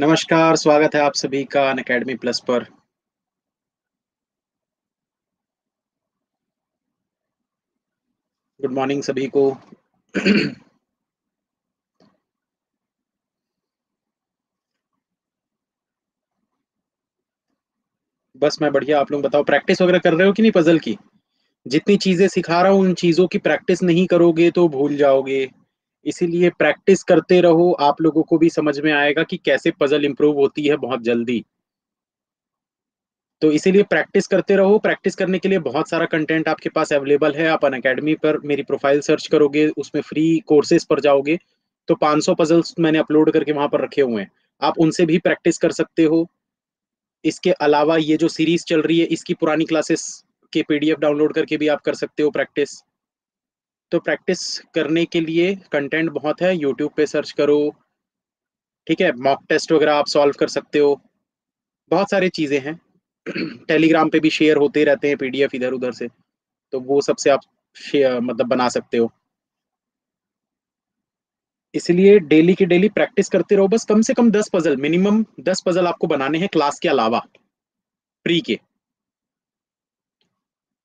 नमस्कार, स्वागत है आप सभी का अनअकैडमी प्लस पर। गुड मॉर्निंग सभी को। बस मैं बढ़िया, आप लोग बताओ प्रैक्टिस वगैरह कर रहे हो कि नहीं पज़ल की? जितनी चीज़ें सिखा रहा हूँ, उन चीज़ों की प्रैक्टिस नहीं करोगे तो भूल जाओगे। इसीलिए प्रैक्टिस करते रहो, आप लोगों को भी समझ में आएगा कि कैसे पज़ल इंप्रूव होती है बहुत जल्दी। तो इसीलिए प्रैक्टिस करते रहो, प्रैक्टिस करने के लिए बहुत सारा कंटेंट आपके पास अवेलेबल है, आप अन अकेडमी पर मेरी प्रोफ़ाइल सर्च करोगे, उसमें फ्री कोर्सेज़ पर जाओगे, तो 500 पज़ल्स मैंने अपलोड करके वहाँ पर रखे हुए हैं। आप उनसे भी प्रैक्टिस कर सकते हो। इसके अलावा ये जो सीरीज़ चल रही है, इसकी पुरानी क्लासेस के पीडीएफ डाउनलोड करके भी आप कर सकते हो प्रैक्टिस। तो प्रैक्टिस करने के लिए कंटेंट बहुत है, यूट्यूब पे सर्च करो। ठीक है? मॉक टेस्ट वगैरह आप सॉल्व कर सकते हो। बहुत सारी चीज़ें हैं। टेलीग्राम पे भी शेयर होते रहते हैं पीडीएफ इधर-उधर से, तो वो सबसे आप शेयर मतलब बना सकते हो। इसलिए डेली की डेली प्रैक्टिस करते रहो, बस कम से कम 10 पज़ल मिनिमम 10 पज़ल आपको बनाने हैं क्लास के अलावा, प्री के।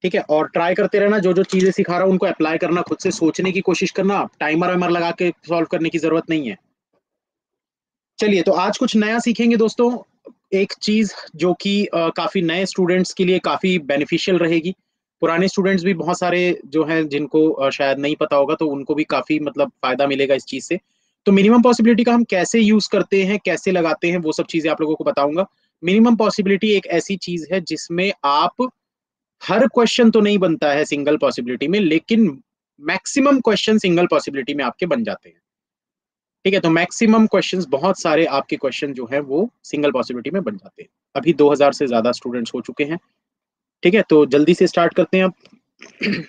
ठीक है? और ट्राई करते रहना, जो-जो चीज़ें सिखा रहा हूँ उनको अप्लाई करना, खुद से सोचने की कोशिश करना, टाइमर-वाइमर लगा के सॉल्व करने की ज़रूरत नहीं है। चलिए, तो आज कुछ नया सीखेंगे दोस्तों। एक चीज़ जो कि काफ़ी नए स्टूडेंट्स के लिए काफ़ी बेनिफिशियल रहेगी। पुराने स्टूडेंट्स भी बहुत सारे जो हैं जिनको शायद नहीं पता होगा, तो उनको भी काफ़ी मतलब फ़ायदा मिलेगा इस चीज़ से। तो मिनिमम पॉसिबिलिटी का हम कैसे यूज़ करते हैं, कैसे लगाते हैं, वो सब चीज़ें आप लोगों को बताऊँगा मिनिमम पॉसिबिलिटी एक ऐसी चीज़ है जिसमें आप हर क्वेश्चन तो नहीं बनता है सिंगल पॉसिबिलिटी में, लेकिन मैक्सिमम क्वेश्चन सिंगल पॉसिबिलिटी में आपके बन जाते हैं। ठीक है? तो मैक्सिमम क्वेश्चंस बहुत सारे आपके क्वेश्चन जो हैं वो सिंगल पॉसिबिलिटी में बन जाते हैं। अभी 2000 से ज़्यादा स्टूडेंट्स हो चुके हैं। ठीक है? तो जल्दी से स्टार्ट करते हैं अब।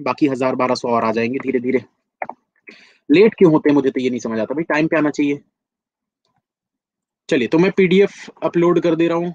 बाकी 1000-1200 और आ जाएँगे धीरे-धीरे। लेट क्यों होते हैं मुझे तो ये नहीं समझ आता भाई टाइम पे आना चाहिए। चलिए, तो मैं पीडीएफ अपलोड कर दे रहा हूँ।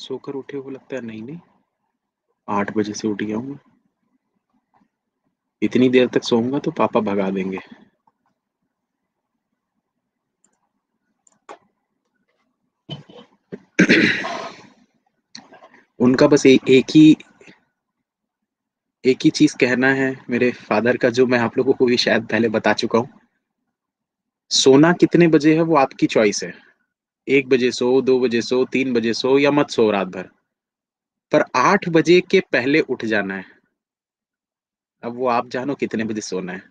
सोकर उठे हो लगता है नहीं, नहीं। आठ बजे से उठ गया हूँ इतनी देर तक सोऊँगा तो पापा भगा देंगे। उनका बस ए एक ही एक ही चीज़ कहना है मेरे फादर का जो मैं आप लोगों को भी शायद पहले बता चुका हूँ। सोना कितने बजे है वो आपकी चॉइस है। 1 बजे सो, दो बजे सो, तीन बजे सो या मत सो रात भर। पर आठ बजे के पहले उठ जाना है। अब वो आप जानो कितने बजे सोना है।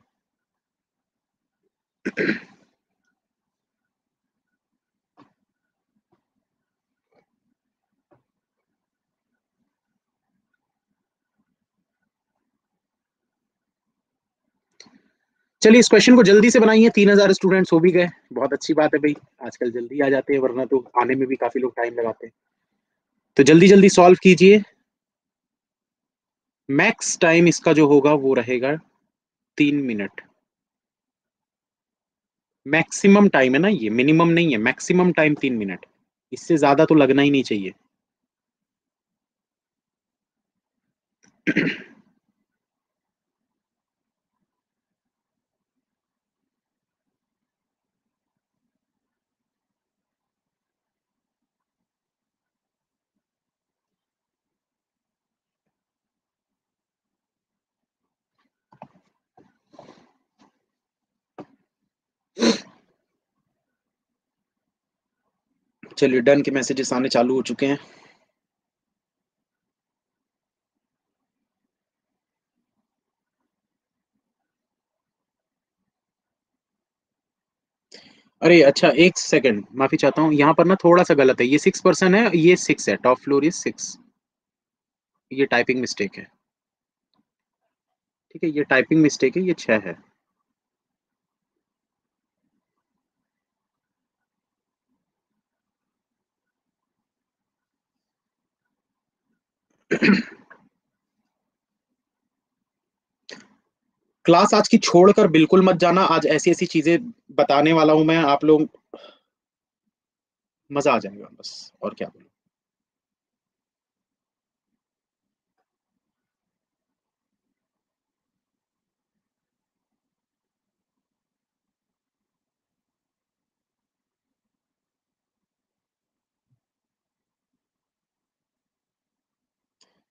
चलिए इस क्वेश्चन को जल्दी से बनाइए 3000 स्टूडेंट्स हो भी गए। बहुत अच्छी बात है भई, आजकल जल्दी आ जाते हैं वरना तो आने में भी काफ़ी लोग टाइम लगाते हैं। तो जल्दी-जल्दी सॉल्व कीजिए। मैक्स टाइम इसका जो होगा वो रहेगा तीन मिनट। मैक्सिमम टाइम है ना ये, मिनिमम नहीं है, मैक्सिमम टाइम तीन मिनट। इससे ज़्यादा तो लगना ही नहीं चाहिए। चलिए डन के मैसेजेस आने चालू हो चुके हैं। अरे अच्छा एक सेकंड माफ़ी चाहता हूँ, यहाँ पर ना थोड़ा-सा गलत है। ये सिक्स परसेंट है, ये सिक्स है, टॉप फ्लोर इज़ सिक्स ये टाइपिंग मिस्टेक है। ठीक है? ये टाइपिंग मिस्टेक है, ये 6 है। क्लास आज की छोड़कर बिल्कुल मत जाना। आज ऐसी ऐसी चीज़ें बताने वाला हूँ मैं। आप लोग मज़ा आ जाएगा, बस। और क्या बोलूँ?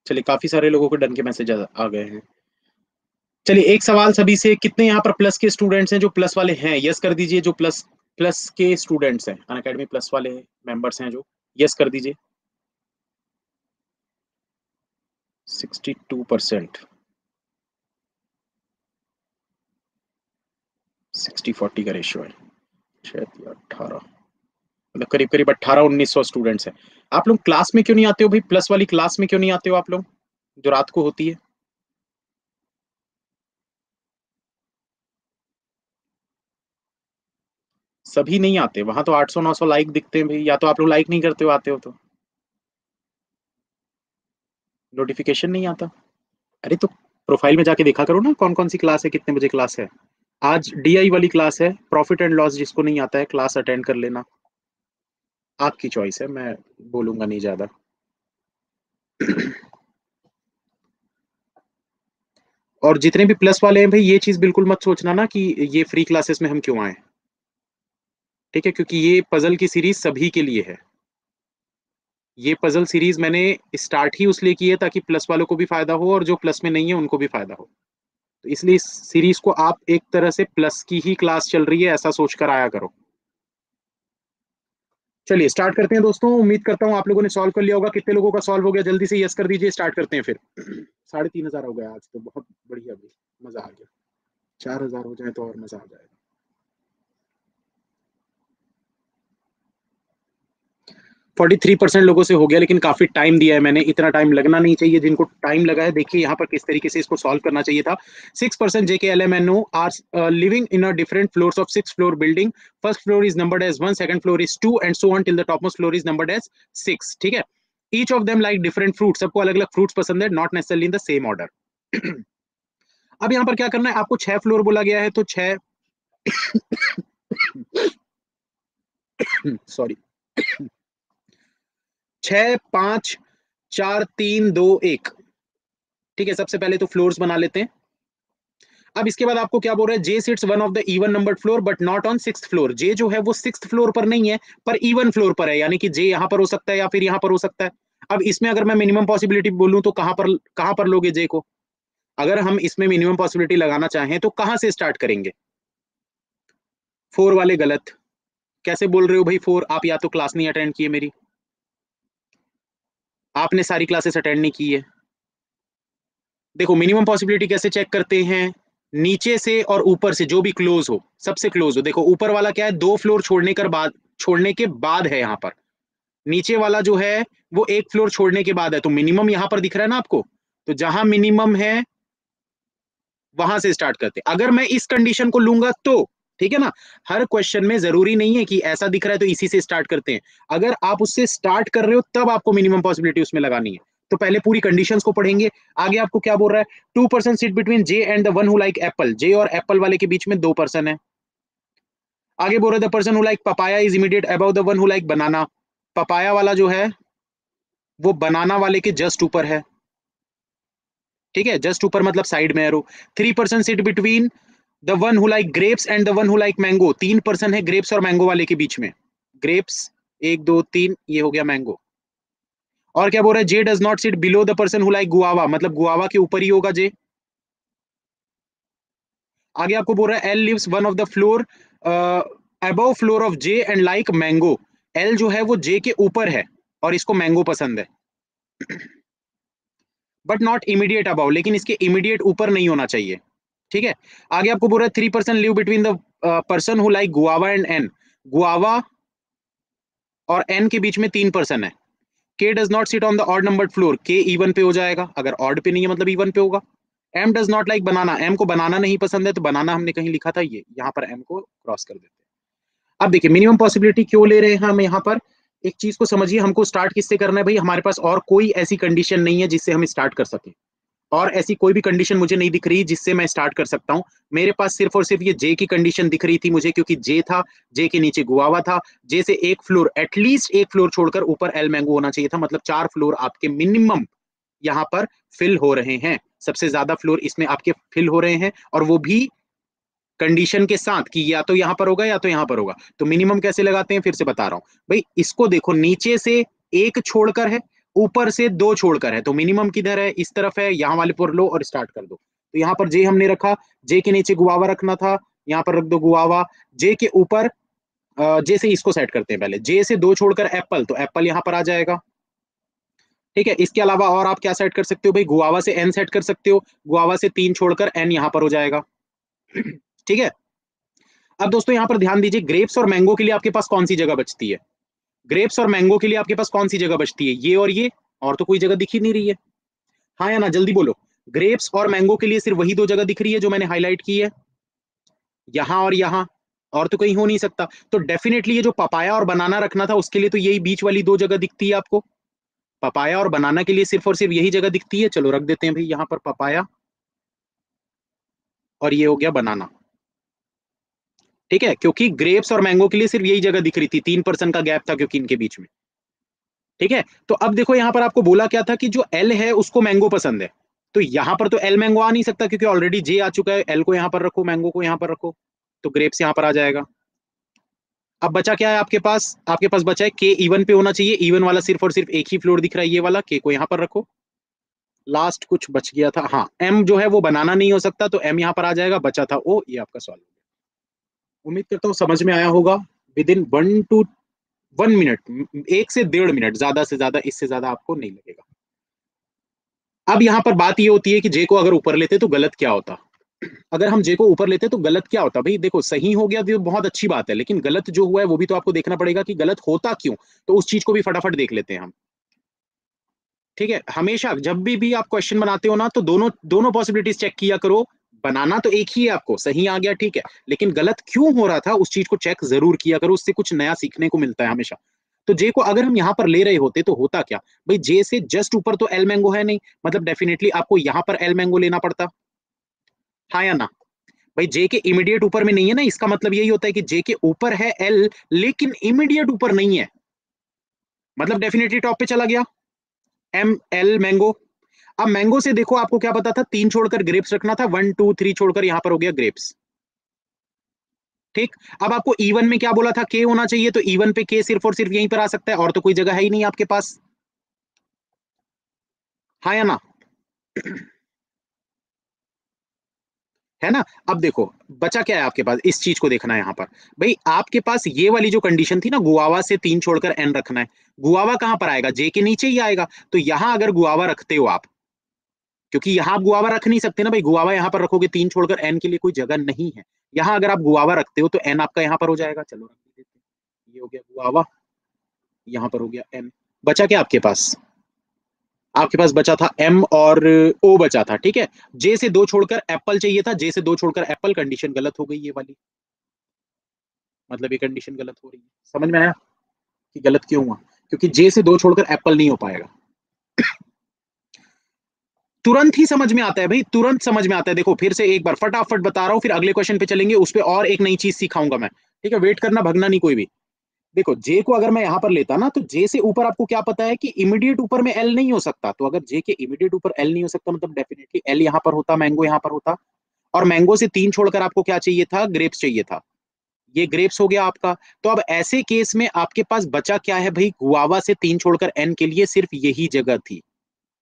चलिए, काफ़ी सारे लोगों को डन के मैसेज आ गए हैं। चलिए, एक सवाल सभी से, कितने यहाँ पर प्लस के स्टूडेंट्स हैं जो प्लस वाले हैं? यस कर दीजिए जो प्लस प्लस के स्टूडेंट्स हैं। अन अकेडमी प्लस वाले मेंबर्स हैं जो। यस कर दीजिए। Sixty two percent sixty forty का रेशियो है। अठारह। मतलब करीब करीब अट्ठारह उन्नीस सौ स्टूडेंट्स हैं। आप लोग क्लास में क्यों नहीं आते हो भाई? प्लस वाली क्लास में क्यों नहीं आते हो आप लोग? जो रात को होती है। सभी नहीं आते, वहाँ तो 800 900 लाइक दिखते हैं भाई, या तो आप लोग लाइक नहीं करते हो, आते हो तो। नोटिफिकेशन नहीं आता। अरे तो प्रोफ़ाइल में जाके देखा करो ना कौन कौन सी क्लास है, कितने बजे क्लास है। आज डीआई वाली क्लास है प्रॉफिट एंड लॉस जिसको नहीं आता है क्लास अटेंड कर लेना। आपकी चॉइस है, मैं बोलूँगा नहीं ज़्यादा। और जितने भी प्लस वाले हैं भाई, ये चीज़ बिल्कुल मत सोचना ना कि ये फ्री क्लासेस में हम क्यों आए। ठीक है, क्योंकि ये पजल की सीरीज़ सभी के लिए है। ये पजल सीरीज़ मैंने स्टार्ट ही उसलिए की है ताकि प्लस वालों को भी फ़ायदा हो और जो प्लस में नहीं है, उनको भी फ़ायदा हो। तो इसलिए इस सीरीज़ को आप एक तरह से प्लस की ही क्लास चल रही है, ऐसा सोचकर आया करो। चलिए स्टार्ट करते हैं दोस्तों। उम्मीद करता हूँ आप लोगों ने सॉल्व कर लिया होगा। कितने लोगों का सॉल्व हो गया? जल्दी से यस कर दीजिए स्टार्ट करते हैं फिर। साढ़े तीन हज़ार हो गया आज तो बहुत बढ़िया मज़ा आ गया। चार हज़ार हो जाए तो और मज़ा आ जाएगा। 43 परसेंट लोगों से हो गया लेकिन काफ़ी टाइम दिया है मैंने इतना टाइम लगना नहीं चाहिए जिनको टाइम लगा है देखिए यहाँ पर किस तरीके से इसको सॉल्व करना चाहिए था six persons J K L M N O are living in a different floors of six floor building first floor is numbered as one second floor is two and so on till the top floor is numbered as six ठीक है each of them like different fruit सबको अलग अलग fruits पसंद है not necessarily in the same order अब यहाँ पर क्या करना है आपको छह फ्लोर बोला गया है तो छह सॉरी छ पाँच, चार, तीन, दो, एक। ठीक है, सबसे पहले तो फ्लोर्स बना लेते हैं। अब इसके बाद आपको क्या बोल रहा है? J sits one of the even number floor but not on six floor J जो है, वो सिक्स फ्लोर पर नहीं है, पर इवन फ्लोर पर है। यानी कि जे यहाँ पर हो सकता है या फिर यहाँ पर हो सकता है। अब इसमें अगर मैं मिनिमम पॉसिबिलिटी बोलूँ तो कहाँ पर कहाँ पर लोगे जे को? अगर हम इसमें मिनिमम पॉसिबिलिटी लगाना चाहें तो कहाँ से स्टार्ट करेंगे? फोर वाले गलत। कैसे बोल रहे हो भाई फोर आप या तो क्लास नहीं अटेंड किए मेरी। आपने सारी क्लासेस अटेंड नहीं की है। देखो मिनिमम पॉसिबिलिटी कैसे चेक करते हैं? नीचे से और ऊपर से, जो भी क्लोज हो, सबसे क्लोज हो। देखो, ऊपर वाला क्या है? दो फ्लोर छोड़ने कर बाद, छोड़ने के बाद है यहाँ पर। नीचे वाला जो है, वो एक फ्लोर छोड़ने के बाद है। तो मिनिमम यहाँ पर दिख रहा है ना आपको? तो जहाँ मिनिमम है, वहाँ से स्टार्ट करते अगर मैं इस कंडीशन को लूँगा तो ठीक है ना? हर क्वेश्चन में ज़रूरी नहीं है कि ऐसा दिख रहा है तो इसी से स्टार्ट करते हैं। अगर आप उससे स्टार्ट कर रहे हो, तब आपको मिनिमम पॉसिबिलिटी उसमें लगानी है। तो पहले पूरी कंडीशंस को पढ़ेंगे। आगे आपको क्या बोल रहा है? Two person seat between J and the one who like apple J और एप्पल वाले के बीच में दो पर्सन है। आगे बोल रहे the person who like papaya is immediate above the one who like banana papaya वाला जो है, वो बनाना वाले के जस्ट ऊपर है। ठीक है? जस्ट ऊपर मतलब साइड में arrow three person seat between the one who like grapes and the one who like mango तीन पर्सन है ग्रेप्स और मैंगो वाले के बीच में। ग्रेप्स एक, दो, तीन, ये हो गया मैंगो और क्या बोल रहा है? J does not sit below the person who like guava मतलब गुआवा के ऊपर ही होगा जे आगे आपको बोल रहा है L lives one of the floor above floor of J and like mango L जो है वो जे के ऊपर है और इसको मैंगो पसंद है। बट नॉट इमीडिएट अबाउ लेकिन इसके इमीडिएट ऊपर नहीं होना चाहिए। ठीक है? आगे आपको बोल रहा है three persons live between the person who like guava and N guava और एन के बीच में तीन पर्सन है। K does not sit on the odd number floor K even पे हो जाएगा। अगर ऑड पे नहीं है मतलब इवन पे होगा। M does not like banana M को बनाना नहीं पसंद है तो बनाना हमने कहीं लिखा था, ये, यहाँ पर एम को क्रॉस कर देते हैं। अब देखिए मिनिमम पॉसिबिलिटी क्यों ले रहे हैं हम यहाँ पर? एक चीज़ को समझिए, हमको स्टार्ट किससे करना है भाई? हमारे पास और कोई ऐसी कंडीशन नहीं है जिससे हम स्टार्ट कर सके। और ऐसी कोई भी कंडीशन मुझे नहीं दिख रही जिससे मैं स्टार्ट कर सकता हूँ। मेरे पास सिर्फ़ और सिर्फ़ ये जे की कंडीशन दिख रही थी मुझे, क्योंकि जे था जे के नीचे गुआवा था। जे से एक फ्लोर एटलीस्ट एक फ्लोर छोड़कर ऊपर एल मैंगो होना चाहिए था। मतलब चार फ्लोर आपके मिनिमम यहाँ पर फिल हो रहे हैं। सबसे ज़्यादा फ्लोर इसमें आपके फिल हो रहे हैं और वो भी कंडीशन के साथ कि या तो यहाँ पर होगा या तो यहाँ पर होगा। तो मिनिमम कैसे लगाते हैं? फिर से बता रहा हूँ। भाई, इसको देखो, नीचे से एक छोड़कर है ऊपर से दो छोड़कर है तो मिनिमम किधर है? इस तरफ़ है, यहाँ वाले पर लो और स्टार्ट कर दो। तो यहाँ पर जे हमने रखा जे के नीचे गुआवा रखना था, यहाँ पर रख दो गुआवा। जे के ऊपर जे से इसको सेट करते हैं पहले। जे से दो छोड़कर एप्पल तो एप्पल यहाँ पर आ जाएगा। ठीक है, इसके अलावा और आप क्या सेट कर सकते हो भाई? गुआवा से एन सेट कर सकते हो। गुआवा से तीन छोड़कर एन यहाँ पर हो जाएगा। ठीक है? अब दोस्तों यहाँ पर ध्यान दीजिए ग्रेप्स और मैंगो के लिए आपके पास कौन सी जगह बचती है? ग्रेप्स और मैंगो के लिए आपके पास कौन सी जगह बचती है? ये और ये, और तो कोई जगह दिख ही नहीं रही है। हाँ या ना? जल्दी बोलो। ग्रेप्स और मैंगो के लिए सिर्फ़ वही दो जगह दिख रही है जो मैंने हाईलाइट की है। यहाँ और यहाँ, और तो कहीं हो नहीं सकता। तो डेफिनेटली ये जो पपाया और बनाना रखना था, उसके लिए तो यही बीच वाली दो जगह दिखती है आपको। पपाया और बनाना के लिए सिर्फ़ और सिर्फ़ यही जगह दिखती है। चलो रख देते हैं भाई, यहाँ पर पपाया और ये हो गया बनाना ठीक है? क्योंकि ग्रेप्स और मैंगो के लिए सिर्फ़ यही जगह दिख रही थी, तीन परसेंट का गैप था क्योंकि इनके बीच में। ठीक है? तो अब देखो यहाँ पर आपको बोला क्या था कि जो एल है उसको मैंगो पसंद है। तो यहाँ पर तो एल मैंगो आ नहीं सकता क्योंकि ऑलरेडी जे आ चुका है। एल को यहाँ पर रखो मैंगो को यहाँ पर रखो तो ग्रेप्स यहाँ पर आ जाएगा। अब बचा क्या है आपके पास? आपके पास बचा है के इवन पे होना चाहिए। इवन वाला सिर्फ़ और सिर्फ़ एक ही फ्लोर दिख रहा है, ये वाला के को यहाँ पर रखो। लास्ट कुछ बच गया था। हाँ एम जो है वो बनाना नहीं हो सकता तो एम यहाँ पर आ जाएगा, बचा था ओ ये आपका सॉल्व उम्मीद करता हूँ समझ में आया होगा। Within one two one minute एक से डेढ़ मिनट, ज़्यादा से ज़्यादा, इससे ज़्यादा आपको नहीं लगेगा। अब यहाँ पर बात ये होती है कि जे को अगर ऊपर लेते तो गलत क्या होता? अगर हम जे को ऊपर लेते तो गलत क्या होता? भाई देखो, सही हो गया तो बहुत अच्छी बात है, लेकिन गलत जो हुआ है, वो भी तो आपको देखना पड़ेगा कि गलत होता क्यों? तो उस चीज़ को भी फटाफट देख लेते हैं हम। ठीक है? हमेशा जब भी भी आप क्वेश्चन बनाते हो ना तो दोनों दोनों पॉसिबिलिटीज चेक किया करो। बनाना तो एक ही है आपको, सही आ गया, ठीक है। लेकिन गलत क्यों हो रहा था, उस चीज़ को चेक ज़रूर किया करो, उससे कुछ नया सीखने को मिलता है हमेशा। तो जे को अगर हम यहाँ पर ले रहे होते तो होता क्या? भाई जे से जस्ट ऊपर तो एल मैंगो है नहीं मतलब डेफिनेटली आपको यहाँ पर एल मैंगो लेना पड़ता। हाँ या ना? भाई जे के इमीडिएट ऊपर में नहीं है ना, इसका मतलब यही होता है कि जे के ऊपर है एल लेकिन इमीडिएट ऊपर नहीं है। मतलब डेफिनेटली टॉप पे चला गया। एम एल मैंगो अब मैंगो से देखो आपको क्या पता था, तीन छोड़कर ग्रेप्स रखना था वन टू थ्री छोड़कर यहाँ पर हो गया ग्रेप्स ठीक? अब आपको इवन में क्या बोला था के होना चाहिए तो इवन पे के सिर्फ़ और सिर्फ़ यहीं पर आ सकता है, और तो कोई जगह है ही नहीं आपके पास. हाँ या ना? है ना? अब देखो, बचा क्या है आपके पास? इस चीज़ को देखना है यहाँ पर. भाई, आपके पास ये वाली जो कंडीशन थी ना गुआवा से तीन छोड़कर एन रखना है. गुआवा कहाँ पर आएगा? जे के नीचे ही आएगा. तो यहाँ अगर गुआवा रखते हो आप क्योंकि यहाँ आप गुआवा रख नहीं सकते ना भाई। गुआवा यहाँ पर रखोगे, तीन छोड़कर एन के लिए कोई जगह नहीं है। यहाँ अगर आप गुआवा रखते हो तो एन आपका यहाँ पर हो जाएगा। चलो, रख देते ये हो गया गुआवा। यहाँ पर हो गया एन बचा क्या आपके पास? आपके पास बचा था एम और ओ बचा था, ठीक है? जे से दो छोड़कर एप्पल चाहिए था। जे से दो छोड़कर एप्पल कंडीशन गलत हो गई ये वाली। मतलब ये कंडीशन गलत हो रही है। समझ में आया कि गलत क्यों हुआ? क्योंकि जे से दो छोड़कर एप्पल नहीं हो पाएगा। तुरंत ही समझ में आता है भाई, तुरंत समझ में आता है। देखो, फिर से एक बार फटाफट बता रहा हूँ, फिर अगले क्वेश्चन पे चलेंगे, उस पर और एक नई चीज़ सिखाऊँगा मैं। ठीक है वेट करना, भगना नहीं कोई भी। देखो जे को अगर मैं यहाँ पर लेता ना तो जे से ऊपर आपको क्या पता है कि इमीडिएट ऊपर में एल नहीं हो सकता। तो अगर जे के इमीडिएट ऊपर एल नहीं हो सकता मतलब डेफिनेटली एल यहाँ पर होता मैंगो यहाँ पर होता। और मैंगो से तीन छोड़कर आपको क्या चाहिए था? ग्रेप्स चाहिए था। ये ग्रेप्स हो गया आपका। तो अब ऐसे केस में आपके पास बचा क्या है भाई? गुआवा से तीन छोड़कर एन के लिए सिर्फ़ यही जगह थी।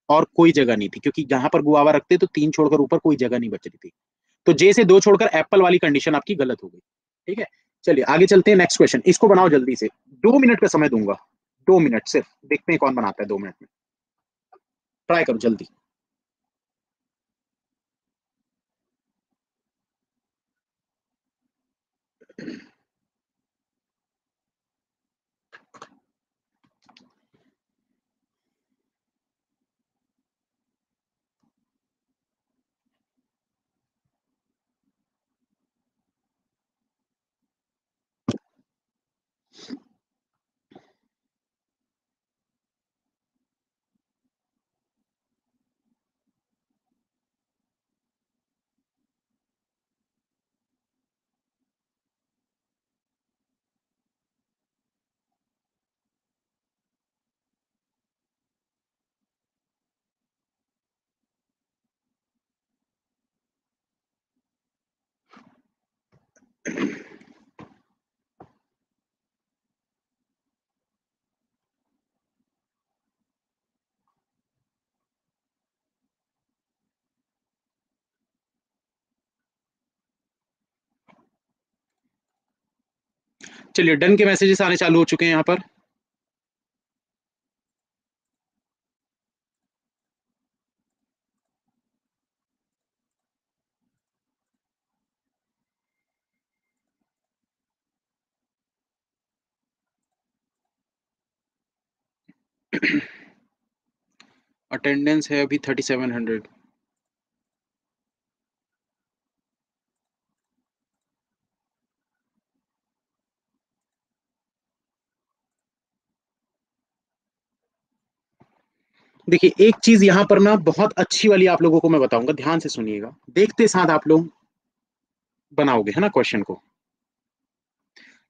और कोई जगह नहीं थी, क्योंकि जहाँ पर गुआवा रखते तो तीन छोड़कर ऊपर कोई जगह नहीं बच रही थी। तो जे से दो छोड़कर एप्पल वाली कंडीशन आपकी गलत हो गई, ठीक है? चलिए, आगे चलते हैं नेक्स्ट क्वेश्चन इसको बनाओ जल्दी से। दो मिनट का समय दूँगा। दो मिनट सिर्फ़। देखते हैं कौन बनाता है दो मिनट में। ट्राई करो जल्दी। चलिए, डन के मैसेजेस आने चालू हो चुके हैं यहाँ पर। अटेंडेंस है अभी थर्टी सेवन हंड्रेड देखिए, एक चीज़ यहाँ पर ना बहुत अच्छी वाली आप लोगों को मैं बताऊँगा, ध्यान से सुनिएगा। देखते साथ आप लोग बनाओगे, है ना क्वेश्चन को।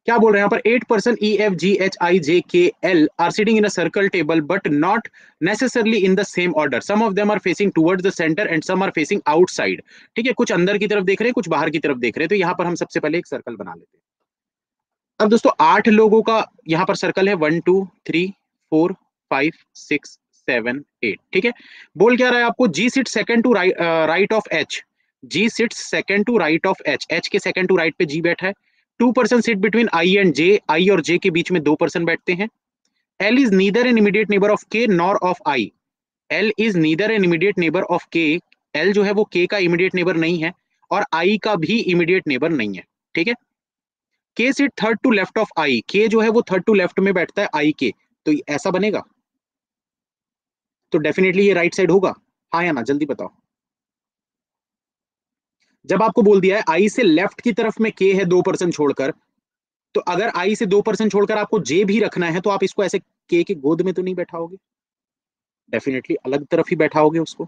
क्या बोल रहे हैं यहाँ पर? Eight person E F G H I J K L are sitting in a circle table but not necessarily in the same order some of them are facing towards the centre and some are facing outside ठीक है, कुछ अंदर की तरफ़ देख रहे हैं, कुछ बाहर की तरफ़ देख रहे हैं तो यहाँ पर हम सबसे पहले एक सर्कल बना लेते हैं। अब दोस्तों, आठ लोगों का यहाँ पर सर्कल है। One two three four five six seven eight ठीक है? बोल क्या रहा है आपको? G sit second to right of H G sit second to right of H H के सेकंड टू राइट पे जी बैठा है। Two person sit between I and J I और जे के बीच में दो पर्सन बैठते हैं। L is neither an immediate neighbour of K nor of I L is neither an immediate neighbour of K L जो है वो के का इमीडिएट नेबर नहीं है और आई का भी इमीडिएट नेबर नहीं है। ठीक है? K sit third to left of I K जो है वो थर्ड टू लेफ़्ट में बैठता है आई के तो ऐसा बनेगा? तो डेफिनेटली ये राइट साइड होगा। हाँ या ना? जल्दी बताओ। जब आपको बोल दिया है आई से लेफ़्ट की तरफ़ में के है दो परसेंट छोड़कर तो अगर आई से दो परसेंट छोड़कर आपको जे भी रखना है तो आप इसको ऐसे के के गोद में तो नहीं बैठाओगे? डेफिनेटली अलग तरफ़ ही बैठाओगे उसको।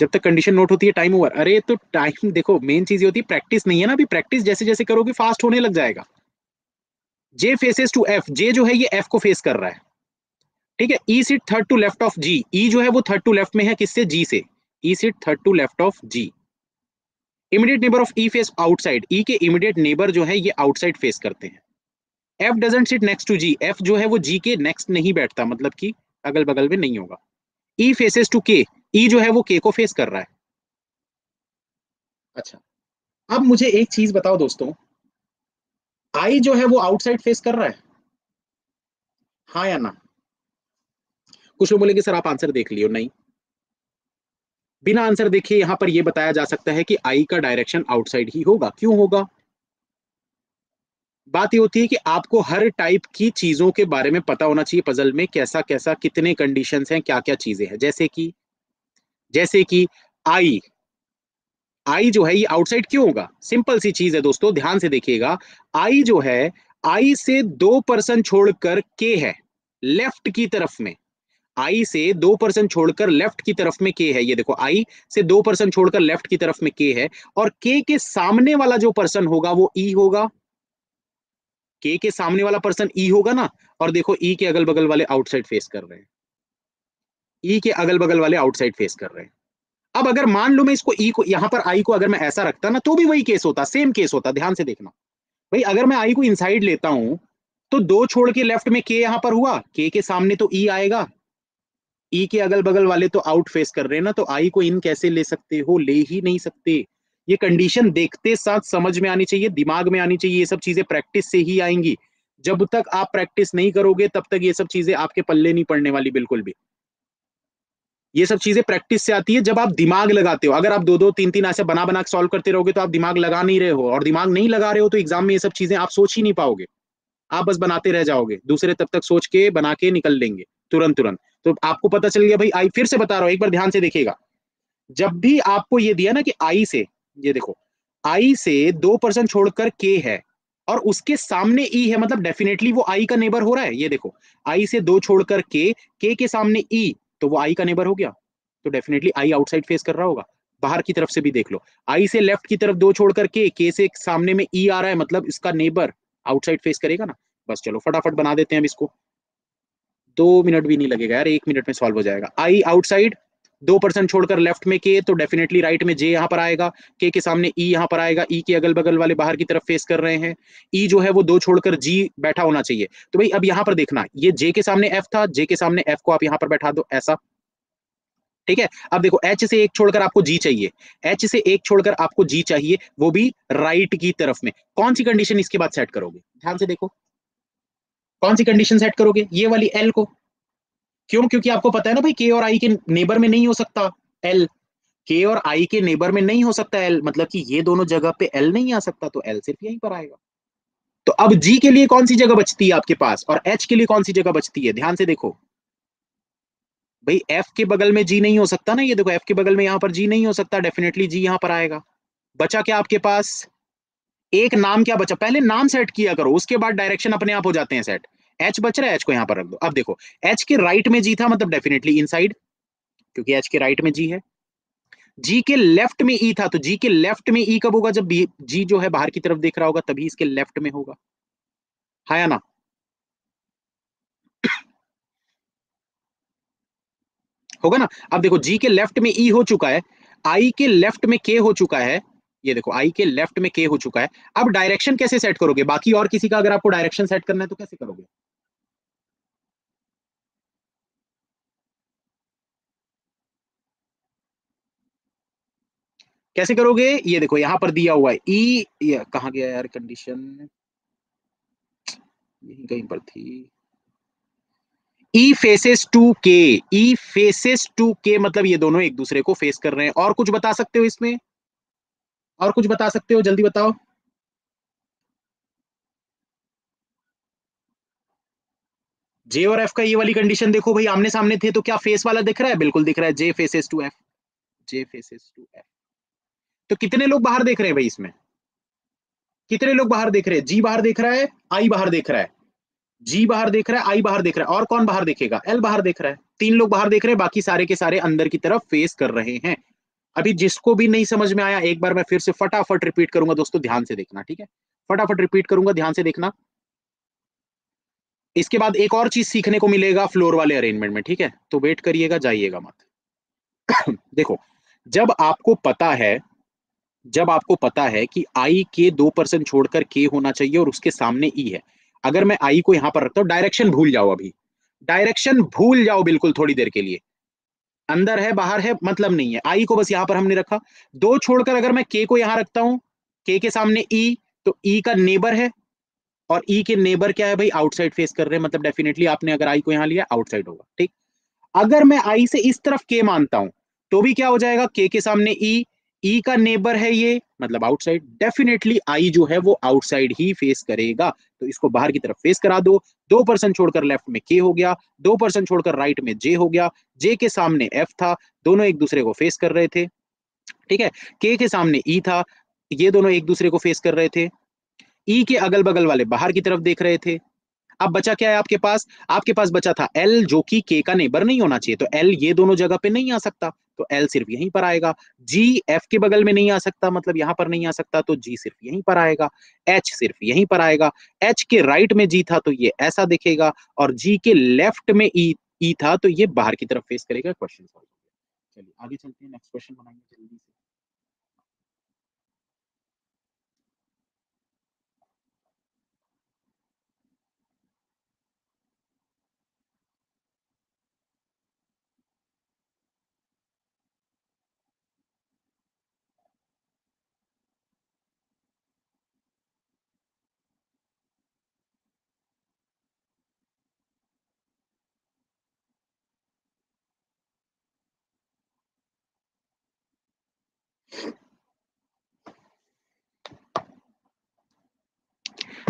जब तक कंडीशन नोट होती है टाइम ओवर अरे तो टाइम देखो मेन चीज़ ये होती है प्रैक्टिस नहीं है ना अभी। प्रैक्टिस जैसे जैसे करोगे फास्ट होने लग जाएगा। J faces to F J जो है, ये एफ़ को फेस कर रहा है। ठीक है? E seat third to left of G E जो है, वो थर्ड टू लेफ़्ट में है किससे? जी से। E seat third to left of G immediate neighbour of E face outside E के इमीडिएट नेबर जो है, ये आउटसाइड फेस करते हैं। F doesn't sit next to G F जो है, वो जी के नेक्स्ट नहीं बैठता मतलब कि अगल बगल में नहीं होगा। ई फेसेस टू के ई जो है, वो के को फेस कर रहा है। अच्छा। अब मुझे एक चीज़ बताओ दोस्तों। आई जो है वो आउटसाइड फेस कर रहा है? हाँ या ना? कुछ लोग बोलेंगे, सर, आप आंसर देख लियो, नहीं। बिना आंसर देखे यहाँ पर यह बताया जा सकता है कि आई का डायरेक्शन आउटसाइड ही होगा। क्यों होगा? बात ये होती है कि आपको हर टाइप की चीज़ों के बारे में पता होना चाहिए पजल में कैसा कैसा कितने कंडीशंस हैं क्या क्या चीज़ें हैं। जैसे कि जैसे कि आई आई जो है, ये आउटसाइड क्यों होगा? सिंपल सी चीज़ है दोस्तों, ध्यान से देखिएगा। आई जो है, आई से दो परसेंट छोड़कर के है लेफ़्ट की तरफ़ में। आई से दो परसेंट छोड़कर लेफ़्ट की तरफ़ में के है। ये देखो, आई से दो परसेंट छोड़कर लेफ़्ट की तरफ़ में के है और के के सामने वाला जो पर्सन होगा, वो ई होगा। के के सामने वाला पर्सन ई होगा ना, और देखो ई के अगल बगल वाले आउटसाइड फेस कर रहे हैं। ई के अगल बगल वाले आउटसाइड फेस कर रहे हैं। अब अगर मान लो मैं इसको ई को, यहाँ पर आई को अगर मैं ऐसा रखता ना तो भी वही केस होता सेम केस होता, ध्यान से देखना। भाई, अगर मैं आई को इनसाइड लेता हूँ तो दो छोड़ के लेफ़्ट में के यहाँ पर हुआ के के सामने तो ई आएगा। ई के अगल बगल वाले तो आउट फेस कर रहे हैं ना तो आई को इन कैसे ले सकते हो? ले ही नहीं सकते। ये कंडीशन देखते साथ समझ में आनी चाहिए, दिमाग में आनी चाहिए, ये सब चीज़ें प्रैक्टिस से ही आएँगी। जब तक आप प्रैक्टिस नहीं करोगे, तब तक ये सब चीज़ें आपके पल्ले नहीं पड़ने वाली बिल्कुल भी। ये सब चीज़ें प्रैक्टिस से आती है जब आप दिमाग लगाते हो। अगर आप दो दो तीन तीन ऐसे बना बना के सॉल्व करते रहोगे तो आप दिमाग लगा नहीं रहे हो और दिमाग नहीं लगा रहे हो तो एग्ज़ाम में ये सब चीज़ें आप सोच ही नहीं पाओगे। आप बस बनाते रह जाओगे। दूसरे तब तक सोच के बना के निकल लेंगे तुरंत तुरंत तो आपको पता चल गया भाई, आई फिर से बता रहा हूँ, एक बार ध्यान से देखिएगा। जब भी आपको ये दिया ना कि आई से, ये देखो, आई से दो परसेंट छोड़कर के है और उसके सामने ई है मतलब डेफिनेटली वो आई का नेबर हो रहा है, ये देखो, आई से दो छोड़कर के के के सामने ई तो वो आई का नेबर हो गया। तो डेफिनेटली आई आउटसाइड फेस कर रहा होगा। बाहर की तरफ़ से भी देख लो। आई से लेफ़्ट की तरफ़ दो छोड़ के के से सामने में ई e आ रहा है मतलब इसका नेबर आउटसाइड फेस करेगा ना। बस चलो, फटाफट बना देते हैं हम इसको। दो मिनट भी नहीं लगेगा यार, एक मिनट में सॉल्व हो जाएगा। आई आउटसाइड दो परसेंट छोड़कर लेफ़्ट में के तो डेफिनेटली राइट में जे यहाँ पर आएगा। के के सामने ई e यहाँ पर आएगा। ई e के अगल बगल वाले बाहर की तरफ़ फेस कर रहे हैं। ई e जो है वो दो छोड़कर जी बैठा होना चाहिए। तो भाई, अब यहाँ पर देखना, ये जे के सामने एफ़ था जे के सामने एफ़ को आप यहाँ पर बैठा दो, ऐसा। ठीक है? अब देखो एच से एक छोड़कर आपको जी चाहिए। एच से एक छोड़कर आपको जी चाहिए, वो भी राइट की तरफ़ में। कौन सी कंडीशन इसके बाद सेट करोगे? ध्यान से देखो। कौन सी कंडीशन सेट करोगे? ये वाली एल को। क्यों? क्योंकि आपको पता है ना भाई के और आई के नेबर में नहीं हो सकता एल के और आई के नेबर में नहीं हो सकता एल मतलब कि ये दोनों जगह पे एल नहीं आ सकता तो एल सिर्फ़ यहीं पर आएगा। तो अब जी के लिए कौन सी जगह बचती है आपके पास? और एच के लिए कौन सी जगह बचती है? ध्यान से देखो। भाई एफ़ के बगल में जी नहीं हो सकता ना ये देखो एफ़ के बगल में यहाँ पर जी नहीं हो सकता डेफिनेटली जी यहाँ पर आएगा। बचा क्या आपके पास? एक नाम क्या बचा? पहले नाम सेट किया करो, उसके बाद डायरेक्शन अपने आप हो जाते हैं सेट एच बच रहा है एच को यहाँ पर रख दो। अब देखो एच के राइट में जी था मतलब डेफिनेटली इनसाइड क्योंकि एच के राइट में जी है। जी के लेफ़्ट में ई था तो जी के लेफ़्ट में ई कब होगा? जब जी जो है बाहर की तरफ़ देख रहा होगा, तभी इसके लेफ़्ट में होगा। हा या ना? होगा ना? अब देखो जी के लेफ़्ट में ई हो चुका है आई के लेफ़्ट में के हो चुका है, ये देखो आई के लेफ़्ट में के हो चुका है। अब डायरेक्शन कैसे सेट करोगे? बाकी और किसी का अगर आपको डायरेक्शन सेट करना है तो कैसे करोगे? कैसे करोगे? ये देखो यहाँ पर दिया हुआ है ई e, कहा गया यार कंडीशन यही कहीं पर थी। ई फेसेस टू के ई फेसेस टू के मतलब ये दोनों एक दूसरे को फेस कर रहे हैं। और कुछ बता सकते हो इसमें? और कुछ बता सकते हो? जल्दी बताओ। जे और एफ़ का ये वाली कंडीशन देखो भाई आमने सामने थे तो क्या फेस वाला दिख रहा है? बिल्कुल दिख रहा है। J faces to F J faces to F तो कितने लोग बाहर देख रहे हैं भाई इसमें? कितने लोग बाहर देख रहे हैं? जी बाहर देख रहा है, आई बाहर देख रहा है। जी बाहर देख रहा है, आई बाहर देख रहा है, और कौन बाहर देखेगा? एल बाहर देख रहा है। तीन लोग बाहर देख रहे हैं, बाकी सारे के सारे अंदर की तरफ़ फेस कर रहे हैं। अभी जिसको भी नहीं समझ में आया, एक बार मैं फिर से फटाफट रिपीट करूँगा दोस्तों, ध्यान से देखना, ठीक है? फटाफट रिपीट करूँगा, ध्यान से देखना। इसके बाद एक और चीज़ सीखने को मिलेगा फ्लोर वाले अरेंजमेंट में, ठीक है? तो वेट करिएगा, जाइएगा मत। देखो, जब आपको पता है जब आपको पता है कि आई के दो परसेंट छोड़कर के होना चाहिए और उसके सामने ई है, अगर मैं आई को यहाँ पर रखता हूँ, डायरेक्शन भूल जाओ अभी। डायरेक्शन भूल जाओ बिल्कुल थोड़ी देर के लिए। अंदर है, बाहर है मतलब नहीं है। आई को बस यहाँ पर हमने रखा। दो छोड़कर अगर मैं के को यहाँ रखता हूँ, के के सामने ई तो ई का नेबर है। और ई के नेबर क्या है भाई? आउटसाइड फेस कर रहे हैं मतलब डेफिनेटली आपने अगर आई को यहाँ लिया, आउटसाइड होगा, ठीक? अगर मैं आई से इस तरफ़ के मानता हूँ तो भी क्या हो जाएगा? के के सामने ई ई e का नेबर है ये मतलब आउटसाइड डेफिनेटली आई जो है वो आउटसाइड ही फेस करेगा। तो इसको बाहर की तरफ़ फेस करा दो। दो परसेंट छोड़कर लेफ़्ट में के हो गया। दो परसेंट छोड़कर राइट में जे हो गया। जे के सामने एफ़ था। दोनों एक दूसरे को फेस कर रहे थे। ठीक है? के के सामने ई e था। ये दोनों एक दूसरे को फेस कर रहे थे। ई e के अगल बगल वाले बाहर की तरफ़ देख रहे थे। अब बचा क्या है आपके पास? आपके पास बचा था एल जो कि के का नेबर नहीं होना चाहिए। तो एल ये दोनों जगह पे नहीं आ सकता। तो एल सिर्फ़ यहीं पर आएगा। जी एफ़ के बगल में नहीं आ सकता मतलब यहाँ पर नहीं आ सकता तो जी सिर्फ़ यहीं पर आएगा। एच सिर्फ़ यहीं पर आएगा। एच के राइट में जी था तो ये ऐसा दिखेगा। और जी के लेफ़्ट में ई ई था तो ये बाहर की तरफ़ फेस करेगा क्वेश्चन सॉल्व चलिए, आगे चलते हैं नेक्स्ट क्वेश्चन बनाएँगे जल्दी से।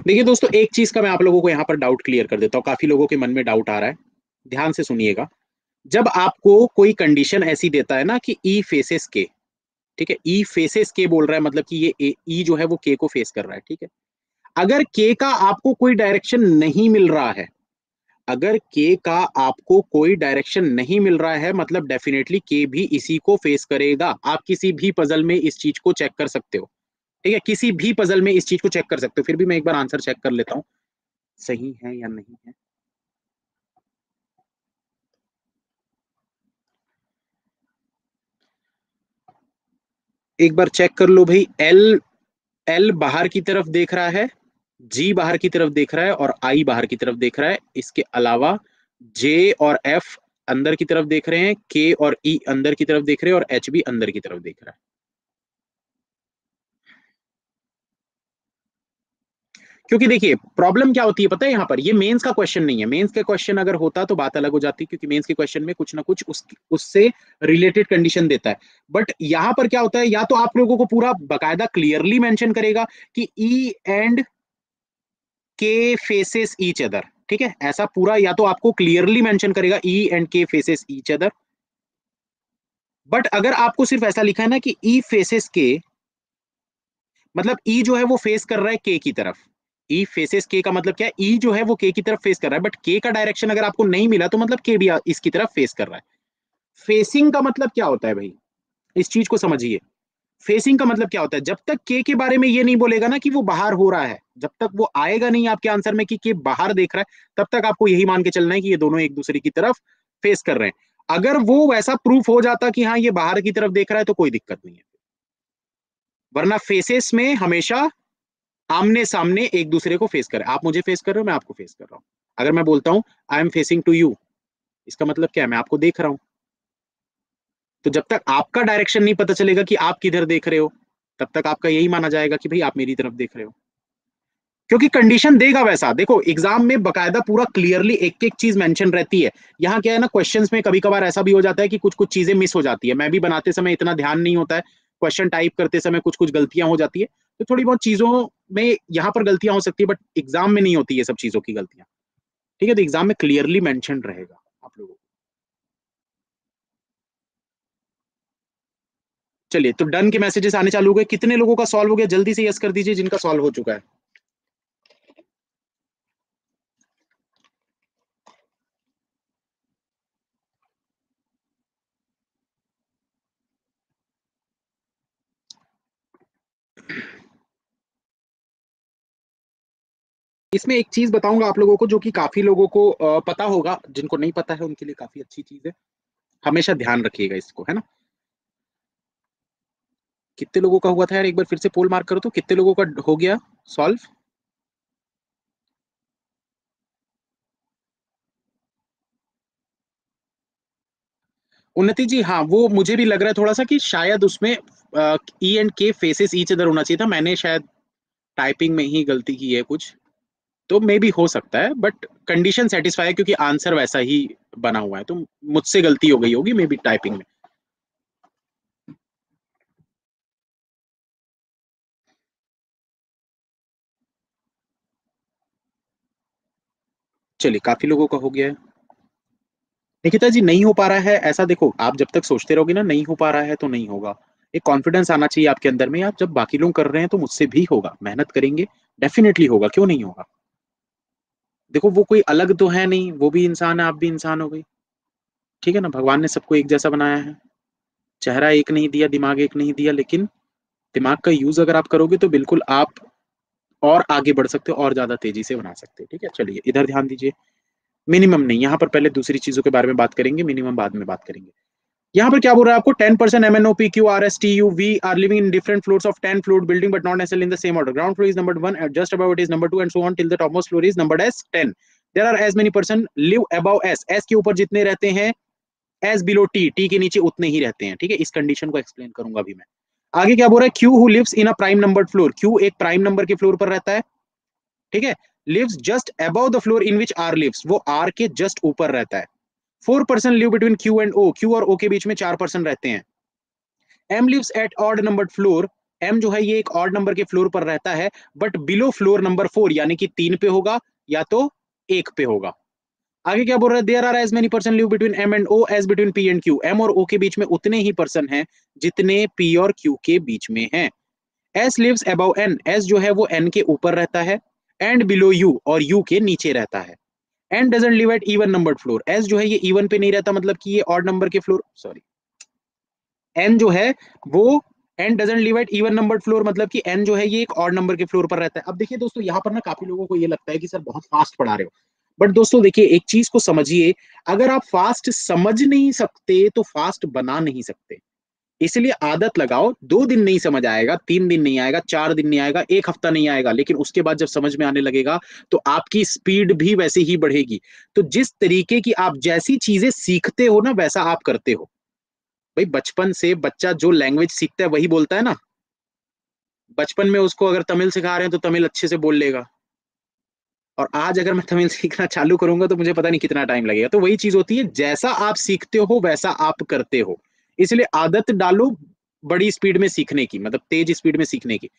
देखिए दोस्तों, एक चीज़ का मैं आप लोगों को यहाँ पर डाउट क्लियर कर देता हूँ। काफ़ी लोगों के मन में डाउट आ रहा है। ध्यान से सुनिएगा। जब आपको कोई कंडीशन ऐसी देता है ना कि ई फेसेस के ठीक है? ई फेसेस के बोल रहा है मतलब कि ये ई जो है वो के को फेस कर रहा है, ठीक है? अगर के का आपको कोई डायरेक्शन नहीं मिल रहा है, अगर के का आपको कोई डायरेक्शन नहीं मिल रहा है मतलब डेफिनेटली के भी इसी को फेस करेगा। आप किसी भी पजल में इस चीज़ को चेक कर सकते हो। ठीक है? किसी भी पजल में इस चीज़ को चेक कर सकते हो। फिर भी मैं एक बार आंसर चेक कर लेता हूँ। सही है या नहीं है? एक बार चेक कर लो भाई। एल एल बाहर की तरफ़ देख रहा है जी बाहर की तरफ़ देख रहा है और आई बाहर की तरफ़ देख रहा है। इसके अलावा जे और एफ़ अंदर की तरफ़ देख रहे हैं के और ई e अंदर की तरफ़ देख रहे हैं और एच भी अंदर की तरफ़ देख रहा है। क्योंकि देखिए प्रॉब्लम क्या होती है पता है यहाँ पर? ये मेंस का क्वेश्चन नहीं है। मेंस का क्वेश्चन अगर होता तो बात अलग हो जाती क्योंकि मेंस के क्वेश्चन में कुछ ना कुछ उस, उससे रिलेटेड कंडीशन देता है। बट यहाँ पर क्या होता है, या तो आप लोगों को पूरा बकायदा क्लियरली मेंशन करेगा कि E and K faces each other ठीक है? ऐसा पूरा या तो आपको क्लियरली मेंशन करेगा E and K faces each other but अगर आपको सिर्फ़ ऐसा लिखा है ना कि ई फेसेस के मतलब ई जो है वो फेस कर रहा है के की तरफ़। ई फेसेस के का मतलब क्या है? ई जो है वो के की तरफ़ फेस कर रहा है बट के का डायरेक्शन अगर आपको नहीं मिला तो मतलब के भी इसकी तरफ़ फेस कर रहा है। फेसिंग का मतलब क्या होता है भाई? इस चीज़ को समझिए। फेसिंग का मतलब क्या होता है? जब तक के के बारे में ये नहीं बोलेगा ना कि वो बाहर हो रहा है, जब तक वो आएगा नहीं आपके आंसर में कि के बाहर देख रहा है, तब तक आपको यही मान के चलना है कि ये दोनों एक दूसरे की तरफ़ फेस कर रहे हैं। अगर वो वैसा प्रूफ हो जाता कि हाँ ये बाहर की तरफ़ देख रहा है तो कोई दिक्कत नहीं है। वरना फेसेस में हमेशा आमने सामने एक दूसरे को फेस करें। आप मुझे फेस कर रहे हो, मैं आपको फेस कर रहा हूँ। अगर मैं बोलता हूँ I am facing to you इसका मतलब क्या है? मैं आपको देख रहा हूँ। तो जब तक आपका डायरेक्शन नहीं पता चलेगा कि आप किधर देख रहे हो, तब तक आपका यही माना जाएगा कि भाई आप मेरी तरफ़ देख रहे हो। क्योंकि कंडीशन देगा वैसा। देखो एग्ज़ाम में बकायदा पूरा क्लियरली एक एक चीज़ मेंशन रहती है। यहाँ क्या है ना क्वेश्चंस में कभी कभार ऐसा भी हो जाता है कि कुछ कुछ चीज़ें मिस हो जाती है। मैं भी बनाते समय इतना ध्यान नहीं होता है। क्वेश्चन टाइप करते समय कुछ कुछ गलतियाँ हो जाती है। तो थोड़ी बहुत चीज़ों में यहाँ पर गलतियाँ हो सकती है बट एग्ज़ाम में नहीं होती ये सब चीज़ों की गलतियाँ। ठीक है तो एग्ज़ाम में क्लियरली मैंशन रहेगा आप लोगों को। चलिए तो डन के मैसेजेस आने चालू हो गए। कितने लोगों का सॉल्व हो गया? जल्दी से यस कर दीजिए, जिनका सॉल्व हो चुका है। इसमें एक चीज़ बताऊँगा आप लोगों को, जो कि काफ़ी लोगों को पता होगा। जिनको नहीं पता है, उनके लिए काफ़ी अच्छी चीज़ है। हमेशा ध्यान रखिएगा इसको, है ना? कितने लोगों का हुआ था यार? एक बार फिर से पोल मार्क करो तो। कितने लोगों का हो गया? सॉल्व? उन्नति जी हाँ वो मुझे भी लग रहा है थोड़ा सा कि शायद उसमें E and K faces each other होना चाहिए था। मैंने शायद टाइपिंग में ही गलती की है कुछ। तो मे भी हो सकता है बट कंडीशन सेटिस्फाई है क्योंकि आंसर वैसा ही बना हुआ है। तो मुझसे गलती हो गई होगी मे बी टाइपिंग में। चलिए, काफ़ी लोगों का हो गया है। निकिता जी, नहीं हो पा रहा है, ऐसा देखो, आप जब तक सोचते रहोगे ना, नहीं हो पा रहा है तो नहीं होगा। एक कॉन्फिडेंस आना चाहिए आपके अंदर में, आप जब बाकी लोग कर रहे हैं तो मुझसे भी होगा, मेहनत करेंगे डेफिनेटली होगा, क्यों नहीं होगा? देखो, वो कोई अलग तो है नहीं, वो भी इंसान है, आप भी इंसान हो गई। ठीक है ना? भगवान ने सबको एक जैसा बनाया है। चेहरा एक नहीं दिया, दिमाग एक नहीं दिया, लेकिन दिमाग का यूज़ अगर आप करोगे तो बिल्कुल आप और आगे बढ़ सकते हो, और ज़्यादा तेज़ी से बना सकते हो। ठीक है? चलिए, इधर ध्यान दीजिए। मिनिमम नहीं, यहाँ पर पहले दूसरी चीज़ों के बारे में बात करेंगे मिनिमम बाद में बात करेंगे। यहाँ पर क्या बोल रहा है आपको? Ten percent M N P Q R S T U V are living in different floors of ten floor building but not necessarily in the same order ground floor is number one just about is number two and so on till the top most floor is number S ten there are as many person live about S S के ऊपर जितने रहते हैं S below T T के नीचे उतने ही रहते हैं, ठीक है? इस कंडीशन को एक्सप्लेन करूँगा अभी मैं। आगे क्या बोल रहा है? Q who lives in a prime number floor Q एक प्राइम नंबर के फ्लोर पर रहता है, ठीक है? Lives just above the floor in which R lives वो आर के जस्ट ऊपर रहता है। Four person live between Q and O, Q और ओ के बीच में चार पर्सन रहते हैं। M lives at odd number floor M जो है, ये एक ऑड नंबर के फ्लोर पर रहता है but below floor number four यानी कि तीन पे होगा, या तो एक पे होगा। आगे क्या बोल रहा है? There are as many person live between M and O as between P and Q M और ओ के बीच में उतने ही पर्सन हैं, जितने पी और क्यू के बीच में हैं। S lives above N S जो है, वो एन के ऊपर रहता है एंड बिलो यू और यू के नीचे रहता है। And doesn't live at even number floor S जो है, ये इवन पे नहीं रहता मतलब कि ये ऑड नंबर के फ्लोर सॉरी एन जो है, वो N doesn't live at even number floor मतलब कि एन जो है, ये एक ऑड नंबर के फ्लोर पर रहता है। अब देखिए दोस्तों, यहाँ पर ना काफ़ी लोगों को ये लगता है कि, सर, बहुत फास्ट पढ़ा रहे हो। बट दोस्तों, देखिए, एक चीज़ को समझिए, अगर आप फास्ट समझ नहीं सकते तो फास्ट बना नहीं सकते। इसलिए आदत लगाओ, दो दिन नहीं समझ आएगा, तीन दिन नहीं आएगा, चार दिन नहीं आएगा, एक हफ़्ता नहीं आएगा, लेकिन उसके बाद जब समझ में आने लगेगा तो आपकी स्पीड भी वैसे ही बढ़ेगी। तो जिस तरीके की आप जैसी चीज़ें सीखते हो ना, वैसा आप करते हो। भाई, बचपन से बच्चा जो लैंग्वेज सीखता है, वही बोलता है ना। बचपन में उसको अगर तमिल सिखा रहे हैं तो तमिल अच्छे से बोल लेगा। और आज अगर मैं तमिल सीखना चालू करूँगा तो मुझे पता नहीं कितना टाइम लगेगा। तो वही चीज़ होती है, जैसा आप सीखते हो, वैसा आप करते हो। इसलिए आदत डालो बड़ी स्पीड में सीखने की मतलब तेज स्पीड में सीखने की।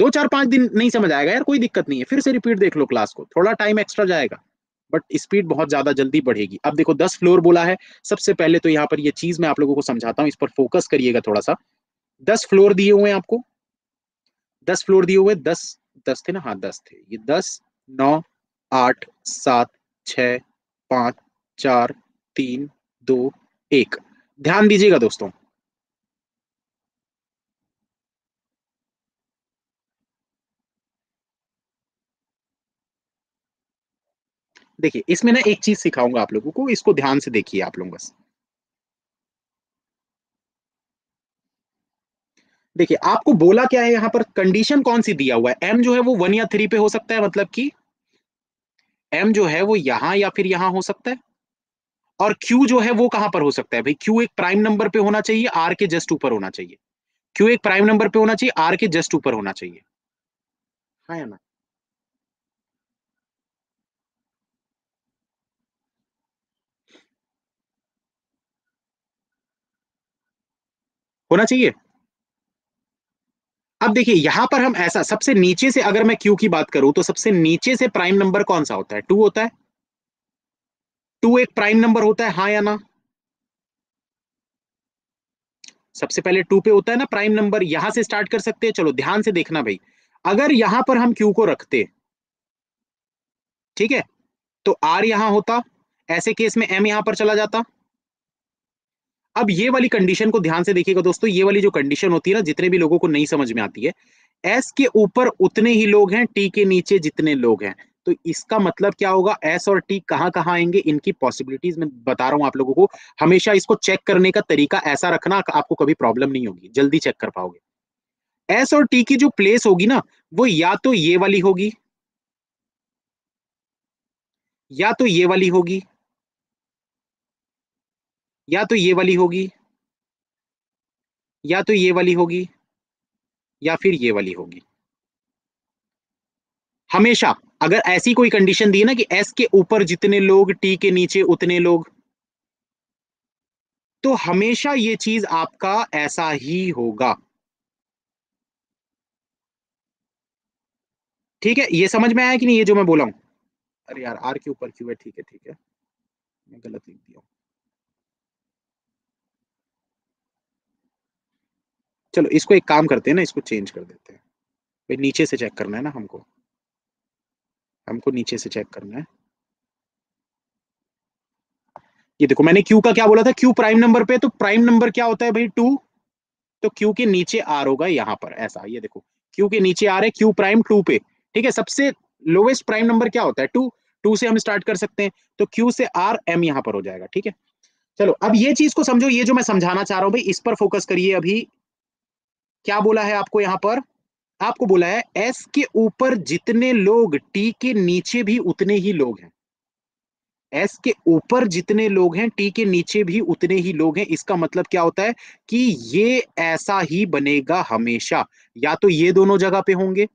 दो चार पाँच दिन नहीं समझ आएगा, यार कोई दिक्कत नहीं है, फिर से रिपीट देख लो क्लास को, थोड़ा टाइम एक्स्ट्रा जाएगा बट स्पीड बहुत ज़्यादा जल्दी बढ़ेगी। अब देखो दस फ्लोर बोला है, सबसे पहले तो यहाँ पर ये चीज़ मैं आप लोगों को समझाता हूँ, इस पर फोकस करिएगा थोड़ा सा दस फ्लोर दिए हुए हैं आपको, दस फ्लोर दिए हुए, दस दस थे ना? हाँ दस थे। ये दस, नौ, आठ, सात छ पाँच, चार, तीन, दो, एक। ध्यान दीजिएगा दोस्तों देखिए, इसमें ना एक चीज़ सिखाऊँगा आप लोगों को, इसको ध्यान से देखिए आप लोग बस। देखिए, आपको बोला क्या है यहाँ पर? कंडीशन कौन सी दिया हुआ है? एम जो है वो वन या थ्री पे हो सकता है मतलब कि एम जो है वो यहाँ या फिर यहाँ हो सकता है। और क्यू जो है वो कहाँ पर हो सकता है? भाई क्यू एक प्राइम नंबर पे होना चाहिए आर के जस्ट ऊपर होना चाहिए। क्यू एक प्राइम नंबर पे होना चाहिए आर के जस्ट ऊपर होना चाहिए। हाँ ना? होना चाहिए। अब देखिए, यहाँ पर हम ऐसा, सबसे नीचे से अगर मैं क्यू की बात करूँ तो सबसे नीचे से प्राइम नंबर कौन सा होता है? टू होता है। टू एक प्राइम नंबर होता है हाँ या ना? सबसे पहले टू पे होता है ना, प्राइम नंबर यहाँ से स्टार्ट कर सकते हैं। चलो, ध्यान से देखना भाई। अगर यहाँ पर हम क्यू को रखते, ठीक है? तो आर यहाँ होता, ऐसे केस में एम यहाँ पर चला जाता। अब ये वाली कंडीशन को ध्यान से देखिएगा दोस्तों, ये वाली जो कंडीशन होती है ना, जितने भी लोगों को नहीं समझ में आती है एस के ऊपर उतने ही लोग हैं टी के नीचे जितने लोग हैं। तो इसका मतलब क्या होगा? एस और टी कहाँ कहाँ आएँगे? इनकी पॉसिबिलिटीज मैं बता रहा हूँ आप लोगों को। हमेशा इसको चेक करने का तरीका ऐसा रखना आपको कभी प्रॉब्लम नहीं होगी। जल्दी चेक कर पाओगे। एस और टी की जो प्लेस होगी ना, वो या तो ये वाली होगी, या तो ये वाली होगी, या तो ये वाली होगी, या तो ये वाली होगी, या फिर ये वाली होगी। हमेशा, अगर ऐसी कोई कंडीशन दी ना कि एस के ऊपर जितने लोग टी के नीचे उतने लोग तो हमेशा ये चीज़ आपका ऐसा ही होगा। ठीक है? ये समझ में आया कि नहीं? ये जो मैं बोला हूँ। अरे यार आर के ऊपर क्यों है? ठीक है ठीक है। मैं गलत लिख दिया चलो, इसको एक काम करते हैं ना, इसको चेंज कर देते हैं। नीचे से चेक करना है ना हमको। हमको नीचे से चेक करना है। ये देखो, मैंने क्यू का क्या बोला था? क्यू प्राइम नंबर पे तो प्राइम नंबर क्या होता है भाई? टू तो क्यू के नीचे आर होगा यहाँ पर, ऐसा, ये देखो। क्यू के नीचे आर है क्यू प्राइम टू पे, ठीक है? सबसे लोवेस्ट प्राइम नंबर क्या होता है? टू टू से हम स्टार्ट कर सकते हैं तो क्यू से आर एम यहाँ पर हो जाएगा, ठीक है? चलो, अब ये चीज़ को समझो, ये जो मैं समझाना चाह रहा हूँ भाई, इस पर फोकस करिए अभी। क्या बोला है आपको यहाँ पर? आपको बोला है, एस के ऊपर जितने लोग, टी के नीचे भी उतने ही लोग हैं। एस के ऊपर जितने लोग हैं, टी के नीचे भी उतने ही लोग हैं। इसका मतलब क्या होता है कि ये ऐसा ही बनेगा हमेशा। या तो ये दोनों जगह पे होंगे।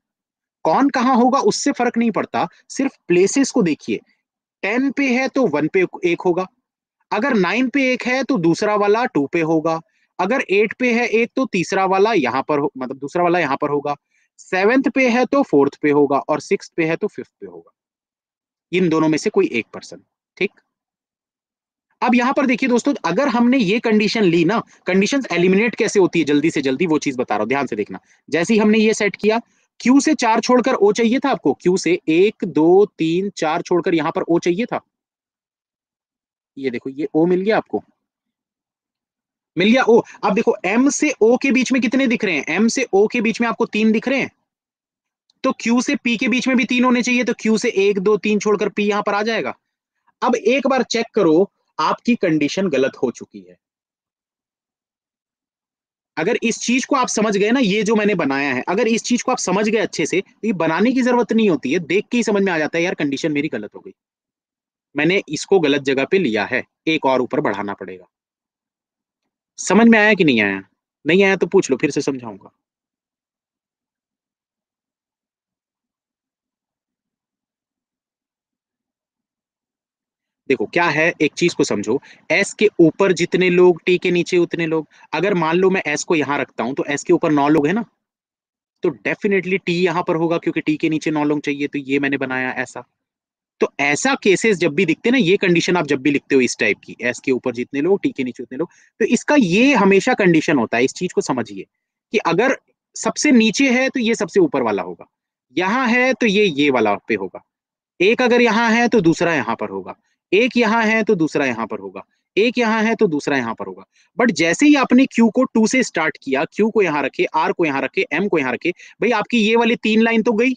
कौन कहाँ होगा, उससे फ़र्क नहीं पड़ता। सिर्फ़ प्लेसेस को देखिए। टेन पे है तो वन पे एक होगा। अगर नाइन पे एक है तो दूसरा वाला टू पे होगा। अगर एट पे है एक तो तीसरा वाला यहाँ पर मतलब दूसरा वाला यहाँ पर होगा। सेवेंथ पे है तो फोर्थ पे होगा और सिक्स पे है तो फिफ्थ पे होगा। इन दोनों में से कोई एक पर्सन ठीक? अब यहाँ पर देखिए दोस्तों, अगर हमने ये कंडीशन ली ना कंडीशंस एलिमिनेट कैसे होती है? जल्दी से जल्दी वो चीज़ बता रहा हूँ, ध्यान से देखना। जैसे ही हमने ये सेट किया क्यू से चार छोड़कर ओ चाहिए था आपको? क्यू से एक, दो, तीन, चार छोड़कर यहाँ पर ओ चाहिए था। ये देखो, ये ओ मिल गया आपको। मिल गया? ओ, अब देखो एम से ओ के बीच में कितने दिख रहे हैं? एम से ओ के बीच में आपको तीन दिख रहे हैं। तो क्यू से पी के बीच में भी तीन होने चाहिए तो क्यू से एक, दो, तीन छोड़कर पी यहाँ पर आ जाएगा। अब एक बार चेक करो, आपकी कंडीशन गलत हो चुकी है। अगर इस चीज़ को आप समझ गए ना, ये जो मैंने बनाया है, अगर इस चीज़ को आप समझ गए अच्छे से तो ये बनाने की ज़रूरत नहीं होती है, देख के ही समझ में आ जाता है, यार कंडीशन मेरी गलत हो गई। मैंने इसको गलत जगह पे लिया है, एक और ऊपर बढ़ाना पड़ेगा। समझ में आया कि नहीं आया? नहीं आया तो पूछ लो, फिर से समझाऊँगा। देखो, क्या है, एक चीज़ को समझो। एस के ऊपर जितने लोग टी के नीचे उतने लोग। अगर मान लो मैं एस को यहाँ रखता हूँ तो एस के ऊपर नौ लोग है ना? तो डेफिनेटली टी यहाँ पर होगा, क्योंकि टी के नीचे नौ लोग चाहिए तो ये मैंने बनाया ऐसा। तो ऐसा केसेस जब भी दिखते ना, ये कंडीशन आप जब भी लिखते हो इस टाइप की एस के ऊपर जितने लोग टी के नीचे उतने लोग तो इसका ये हमेशा कंडीशन होता है, इस चीज़ को समझिए कि अगर सबसे नीचे है तो ये सबसे ऊपर वाला होगा, यहाँ है तो ये ये वाला पे होगा, एक अगर यहाँ है तो दूसरा यहाँ पर होगा, एक यहाँ है तो दूसरा यहाँ पर होगा, एक यहाँ है तो दूसरा यहाँ पर होगा बट जैसे ही आपने क्यू को टू से स्टार्ट किया क्यू को यहाँ रखे आर को यहाँ रखे एम को यहाँ रखे, भाई आपकी ये वाली तीन लाइन तो गई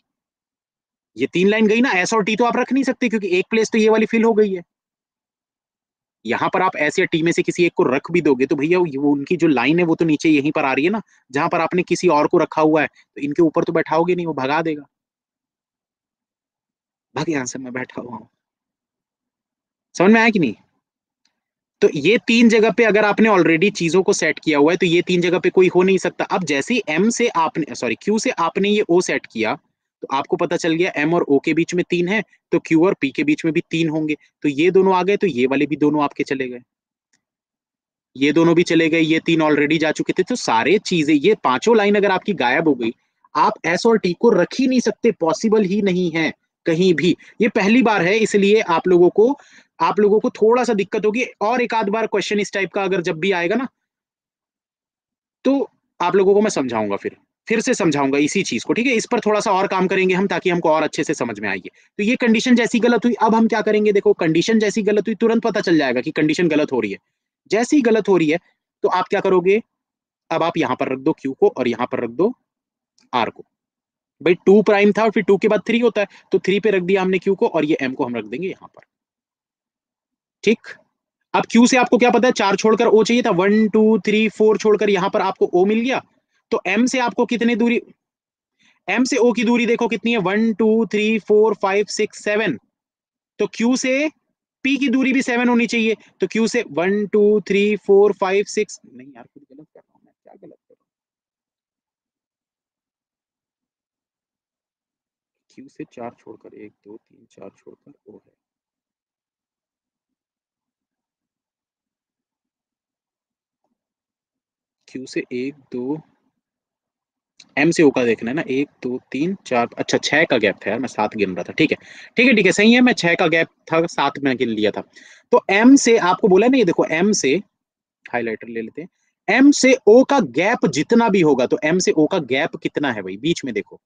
ये तीन लाइन गई ना एस और टी तो आप रख नहीं सकते क्योंकि एक प्लेस तो ये वाली फिल हो गई है। यहाँ पर आप ऐसे टी में से किसी एक को रख भी दोगे तो भैया वो उनकी जो लाइन है वो तो नीचे यहीं पर आ रही है ना, जहाँ पर आपने किसी और को रखा हुआ है तो इनके ऊपर तो बैठाओगे नहीं, वो भगा देगा। भाग यहाँ से मैं बैठा हुआ समझ में आया कि नहीं? तो ये तीन जगह पे अगर आपने ऑलरेडी चीज़ों को सेट किया हुआ है तो ये तीन जगह पे कोई हो नहीं सकता। अब जैसे एम से आपने सॉरी क्यू से आपने ये ओ सेट किया तो आपको पता चल गया एम और ओ के बीच में तीन है तो क्यू और पी के बीच में भी तीन होंगे। तो ये दोनों आ गए तो ये वाले भी दोनों आपके चले गए। ये दोनों भी चले गए, ये तीन ऑलरेडी जा चुके थे तो सारे चीज़ें, ये पाँचों लाइन अगर आपकी गायब हो गई, आप एस और टी को रख ही नहीं सकते पॉसिबल ही नहीं है कहीं भी। ये पहली बार है, इसलिए आप लोगों को, आप लोगों को थोड़ा सा दिक्कत होगी। और एक आध बार क्वेश्चन इस टाइप का अगर जब भी आएगा ना तो आप लोगों को मैं समझाऊँगा फिर। फिर से समझाऊँगा इसी चीज़ को, ठीक है? इस पर थोड़ा सा और काम करेंगे हम ताकि हमको और अच्छे से समझ में आइए। तो ये कंडीशन जैसी गलत हुई, अब हम क्या करेंगे? देखो कंडीशन जैसी गलत हुई, तुरंत पता चल जाएगा कि कंडीशन गलत हो रही है। जैसी गलत हो रही है तो आप क्या करोगे? अब आप यहाँ पर रख दो क्यू को और यहाँ पर रख दो आर को। भाई टू प्राइम था और फिर टू के बाद थ्री होता है तो थ्री पे रख दिया हमने क्यू को और ये एम को हम रख देंगे यहाँ पर। ठीक? अब क्यू से आपको क्या पता है, चार छोड़कर ओ चाहिए था। वन टू थ्री फोर छोड़कर यहाँ पर आपको ओ मिल गया। तो एम से आपको कितनी दूरी एम से ओ की दूरी देखो कितनी है one two three four five six seven तो क्यू से पी की दूरी भी सेवन होनी चाहिए। तो क्यू से one two three four five six नहीं यार, कुछ गलत कर रहा हूँ मैं, क्या गलत कर रहा हूँ? क्यू से चार छोड़कर एक, दो, तीन, चार छोड़कर ओ है। क्यू से एक, दो एम से ओ का देखना है ना, एक, दो, तीन, चार अच्छा छह का गैप था यार, मैं सात गिन रहा था, ठीक है? ठीक है ठीक है, सही है, मैं छह का गैप था, सात में गिन लिया था। तो एम से आपको बोला ना, ये देखो एम से हाईलाइटर ले लेते हैं। एम से ओ का गैप जितना भी होगा तो एम से ओ का गैप कितना है भाई? बीच में देखो,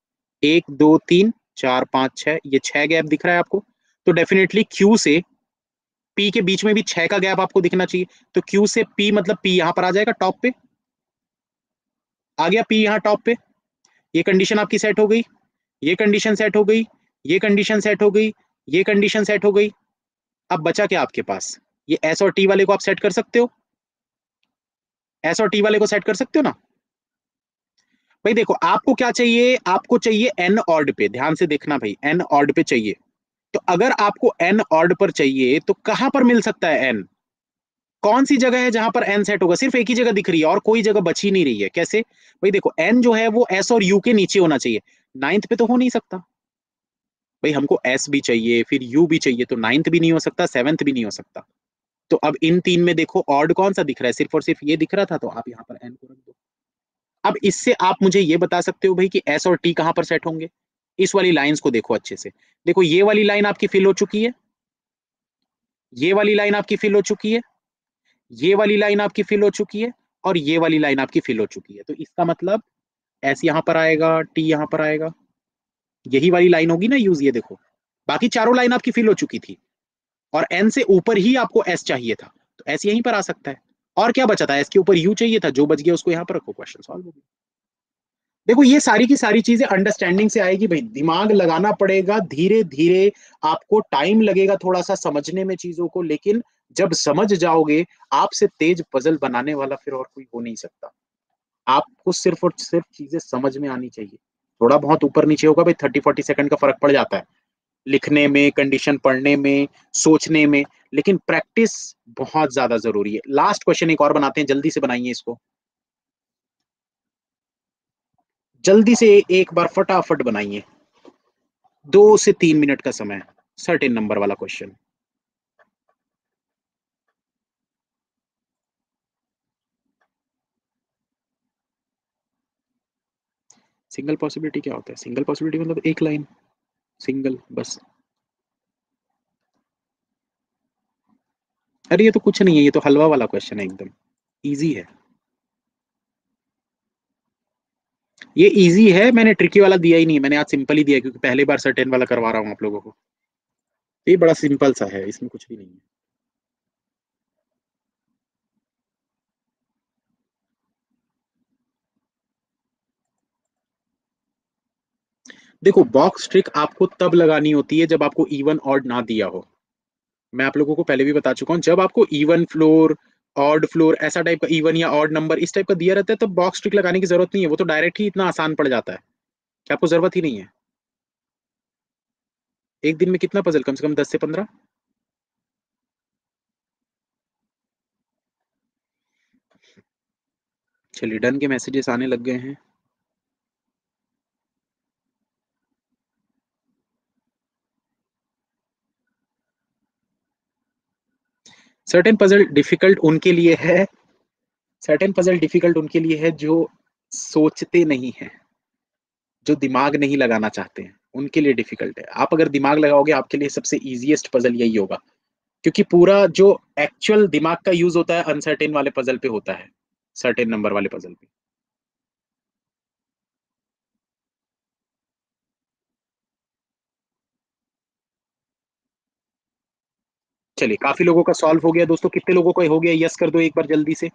एक, दो, तीन, चार, पाँच, छह, ये छह गैप दिख रहा है आपको। तो डेफिनेटली क्यू से पी के बीच में भी छह का गैप आपको दिखना चाहिए। तो क्यू से पी मतलब पी यहाँ पर आ जाएगा टॉप पे। आ गया पी यहाँ टॉप पे। ये कंडीशन आपकी सेट हो गई, ये कंडीशन सेट हो गई, ये कंडीशन सेट हो गई, ये कंडीशन सेट हो गई। अब बचा क्या आपके पास? ये एस और टी वाले को आप सेट कर सकते हो। एस और टी वाले को सेट कर सकते हो ना? भाई देखो, आपको क्या चाहिए? आपको चाहिए एन ऑर्ड पे। ध्यान से देखना भाई एन ऑर्ड पे चाहिए। तो अगर आपको एन ऑर्ड पर चाहिए तो कहाँ पर मिल सकता है एन कौन सी जगह है जहाँ पर एन सेट होगा? सिर्फ़ एक ही जगह दिख रही है और कोई जगह बची नहीं रही है। कैसे? भाई देखो एन जो है वो एस और यू के नीचे होना चाहिए। नाइन्थ पे तो हो नहीं सकता। भाई हमको एस भी चाहिए, फिर यू भी चाहिए तो नाइन्थ भी नहीं हो सकता सेवेंथ भी नहीं हो सकता। तो अब इन तीन में देखो ऑर्ड कौन सा दिख रहा है? सिर्फ़ और सिर्फ़ ये दिख रहा था तो आप यहाँ पर एन को रख दो। अब इससे आप मुझे ये बता सकते हो भाई कि एस और टी कहाँ पर सेट होंगे? इस वाली लाइंस को देखो अच्छे से। देखो, ये वाली लाइन आपकी फिल हो चुकी है। ये वाली लाइन आपकी फिल हो चुकी है। ये वाली लाइन आपकी फिल हो चुकी है और ये वाली लाइन आपकी फिल हो चुकी है। तो इसका मतलब एस यहाँ पर आएगा टी यहाँ पर आएगा। यही वाली लाइन होगी ना यूज़ ये देखो। बाकी चारों लाइन आपकी फिल हो चुकी थी और एन से ऊपर ही आपको एस चाहिए था। तो एस यहीं पर आ सकता है। और क्या बचा था? एस के ऊपर यू चाहिए था। जो बच गया उसको यहाँ पर रखो। क्वेश्चन सॉल्व हो गया। देखो, ये सारी की सारी चीज़ें अंडरस्टैंडिंग से आएगी भाई। दिमाग लगाना पड़ेगा। धीरे धीरे आपको टाइम लगेगा थोड़ा सा समझने में चीज़ों को। लेकिन जब समझ जाओगे, आपसे तेज पजल बनाने वाला फिर और कोई हो नहीं सकता। आपको सिर्फ़ और सिर्फ़ चीज़ें समझ में आनी चाहिए। थोड़ा बहुत ऊपर नीचे होगा, भाई थर्टी फोर्टी सेकंड का फ़र्क पड़ जाता है। लिखने में कंडीशन पढ़ने में, सोचने में, लेकिन प्रैक्टिस बहुत ज़्यादा ज़रूरी है। लास्ट क्वेश्चन एक और बनाते हैं, जल्दी से बनाइए इसको। जल्दी से एक बार फटाफट बनाइए। दो से तीन मिनट का समय सर्टेन नंबर वाला क्वेश्चन सिंगल पॉसिबिलिटी क्या होता है? सिंगल पॉसिबिलिटी मतलब एक लाइन सिंगल बस. अरे, ये तो कुछ नहीं है, ये तो हलवा वाला क्वेश्चन है एकदम. इजी है. ये इजी है, मैंने ट्रिकी वाला दिया ही नहीं मैंने आज सिंपल ही दिया क्योंकि पहली बार सर्टेन वाला करवा रहा हूँ आप लोगों को. ये बड़ा सिंपल सा है, इसमें कुछ भी नहीं है. देखो बॉक्स ट्रिक आपको तब लगानी होती है जब आपको इवन ऑड ना दिया हो। मैं आप लोगों को पहले भी बता चुका हूँ, जब आपको इवन फ्लोर ऑड फ्लोर ऐसा टाइप का इवन या ऑड नंबर इस टाइप का दिया रहता है, तब बॉक्स ट्रिक लगाने की ज़रूरत नहीं है। वो तो डायरेक्ट ही इतना आसान पड़ जाता है। कि आपको ज़रूरत ही नहीं है? एक दिन में कितना पजल कम से कम दस से पंद्रह? चलिए डन के मैसेजेस आने लग गए हैं। सर्टेन पजल डिफ़िकल्ट उनके लिए है सर्टेन पजल डिफ़िकल्ट उनके लिए है जो सोचते नहीं है, जो दिमाग नहीं लगाना चाहते हैं, उनके लिए डिफ़िकल्ट है। आप अगर दिमाग लगाओगे, आपके लिए सबसे ईजिएस्ट पजल यही होगा, क्योंकि पूरा जो एक्चुअल दिमाग का यूज़ होता है अनसर्टेन वाले पजल पे होता है सर्टेन नंबर वाले पजल पे। चलिए काफ़ी लोगों का सॉल्व हो गया। दोस्तों कितने लोगों का हो गया? यस कर दो एक बार जल्दी से।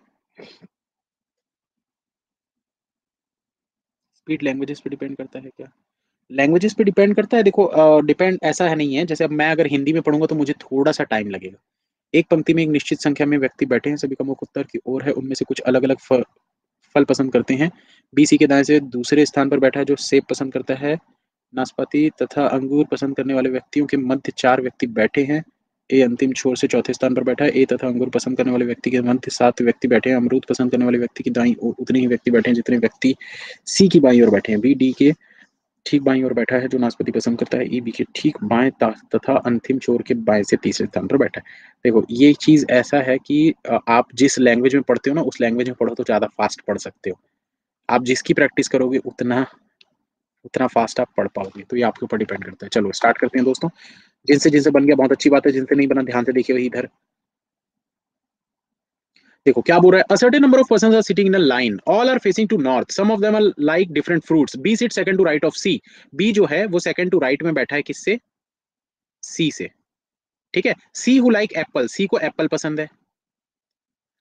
स्पीड लैंग्वेजेस पे डिपेंड करता है क्या? लैंग्वेजेस पे डिपेंड करता है? देखो डिपेंड uh, ऐसा है नहीं है। जैसे अब मैं अगर हिंदी में पढ़ूँगा तो मुझे थोड़ा सा टाइम लगेगा। एक पंक्ति में एक निश्चित संख्या में व्यक्ति बैठे हैं। सभी का मुख उत्तर की ओर है। उनमें से कुछ अलग अलग फल, फल पसंद करते हैं। बीसी के दाएँ से दूसरे स्थान पर बैठा है जो सेब पसंद करता है। नाशपाती तथा अंगूर पसंद करने वाले व्यक्तियों के मध्य चार व्यक्ति बैठे हैं। ए अंतिम छोर से चौथे स्थान पर बैठा है। ए तथा अंगूर पसंद करने वाले व्यक्ति के मध्य सात व्यक्ति बैठे हैं। अमरूद पसंद करने वाले व्यक्ति की दाई और उतने ही व्यक्ति बैठे हैं जितने व्यक्ति सी की बाई ओर बैठे हैं। बी, डी के ठीक बाई ओर बैठा है जो नाशपति पसंद करता है। ई, बी के ठीक बाएँ तथा अंतिम छोर के बाएँ से तीसरे स्थान पर बैठा है। देखो, ये चीज़ ऐसा है कि आप जिस लैंग्वेज में पढ़ते हो ना, उस लैंग्वेज में पढ़ो तो ज़्यादा फास्ट पढ़ सकते हो। आप जिसकी प्रैक्टिस करोगे, उतना उतना फास्ट आप पढ़ पाओगे। तो ये आपके ऊपर डिपेंड करता है। चलो स्टार्ट करते हैं दोस्तों। जिनसे जिनसे बन गया, बहुत अच्छी बात है, जिनसे नहीं बना, ध्यान से देखिए इधर। देखो, क्या बोल रहा है? A number of person are sitting in line all are facing to north some of them are like different fruits B sit second to right of C B जो है, वो सेकंड टू राइट में बैठा है किससे? सी से। ठीक है? C who like apple C को एप्पल पसंद है।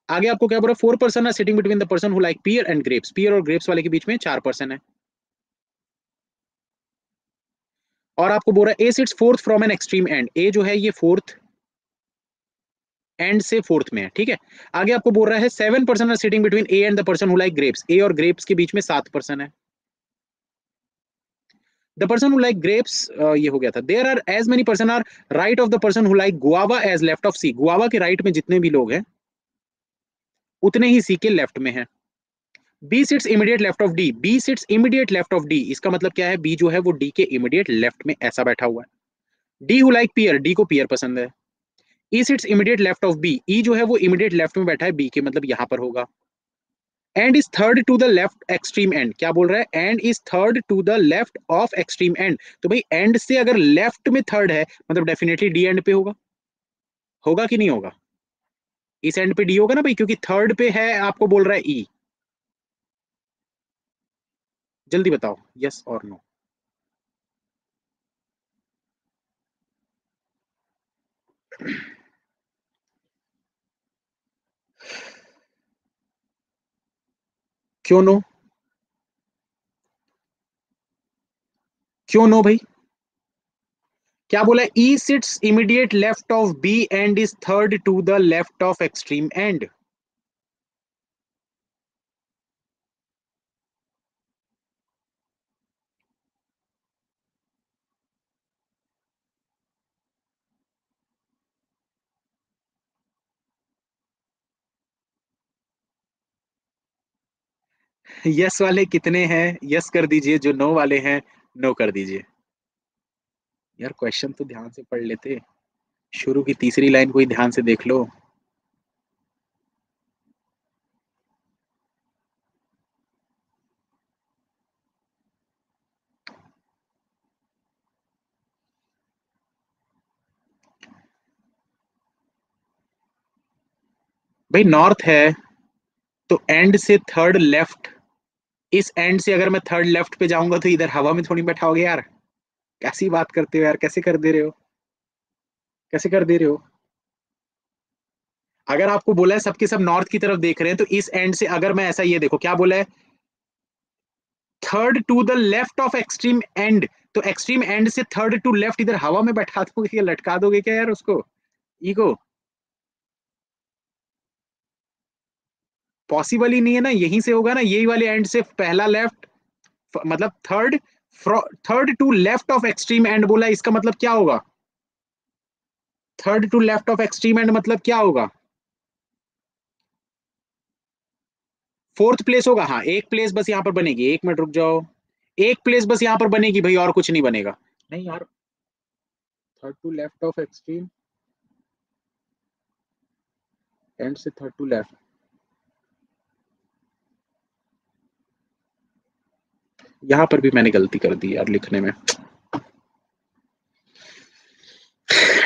आगे आपको क्या बोल रहा है? Four person are sitting between the person who like pear and grapes pear और ग्रेप्स वाले के बीच में चार पर्सन है। और आपको बोल रहा है A sits fourth from an extreme end A जो है, ये फोर्थ एंड से फोर्थ में है, ठीक है? आगे आपको बोल रहा है seven person are sitting between A and the person who like grapes A और ग्रेप्स के बीच में सात पर्सन है। द पर्सन लाइक ग्रेप्स ये हो गया था। There are as many person are right of the person who like guava as left of C guava के राइट में जितने भी लोग हैं, उतने ही सी के लेफ़्ट में है। B sits immediate left of D B sits immediate left of D इसका मतलब क्या है? बी जो है वो डी के इमीडिएट लेफ़्ट में ऐसा बैठा हुआ है। D who like pear D को पियर पसंद है। E sits immediate left of B E जो है वो इमीडिएट लेफ़्ट में बैठा है। बी के मतलब यहाँ पर होगा। And is third to the left extreme end क्या बोल रहा है? And is third to the left of extreme end तो भाई एंड से अगर लेफ़्ट में थर्ड है मतलब डेफिनेटली डी एंड पे होगा। होगा कि नहीं होगा? इस एंड पे डी होगा ना भाई? क्योंकि थर्ड पे है, आपको बोल रहा है ई e. जल्दी बताओ यस और नो क्यों नो क्यों नो भाई? क्या बोला E sits immediate left of B and is third to the left of extreme end yes वाले कितने हैं? यस कर दीजिए, जो नो वाले हैं, नो कर दीजिए। यार क्वेश्चन तो ध्यान से पढ़ लेते। शुरू की तीसरी लाइन को ही ध्यान से देख लो। भाई नॉर्थ है तो एंड से थर्ड लेफ़्ट इस एंड से अगर मैं थर्ड लेफ़्ट पे जाऊँगा तो इधर हवा में थोड़ी बैठाओगे यार। कैसी बात करते हो यार, कैसे कर दे रहे हो? कैसे कर दे रहे हो? अगर आपको बोला है सबके सब नॉर्थ की तरफ़ देख रहे हैं तो इस एंड से अगर मैं ऐसा ये देखो, क्या बोला है? Third to the left of extreme end तो एक्सट्रीम एंड से थर्ड टू लेफ़्ट इधर हवा में बैठा दोगे लटका दोगे क्या यार उसको? ईगो पॉसिबल ही नहीं है ना, यहीं से होगा ना, यही वाले एंड से पहला लेफ़्ट मतलब third third to left of extreme end बोला, इसका मतलब क्या होगा? Third to left of extreme end मतलब क्या होगा? फोर्थ प्लेस होगा हाँ एक प्लेस बस यहाँ पर बनेगी, एक मिनट रुक जाओ, एक प्लेस बस यहाँ पर बनेगी भाई, और कुछ नहीं बनेगा। नहीं यार third to left of extreme end से थर्ड टू लेफ़्ट यहाँ पर भी मैंने गलती कर दी यार लिखने में।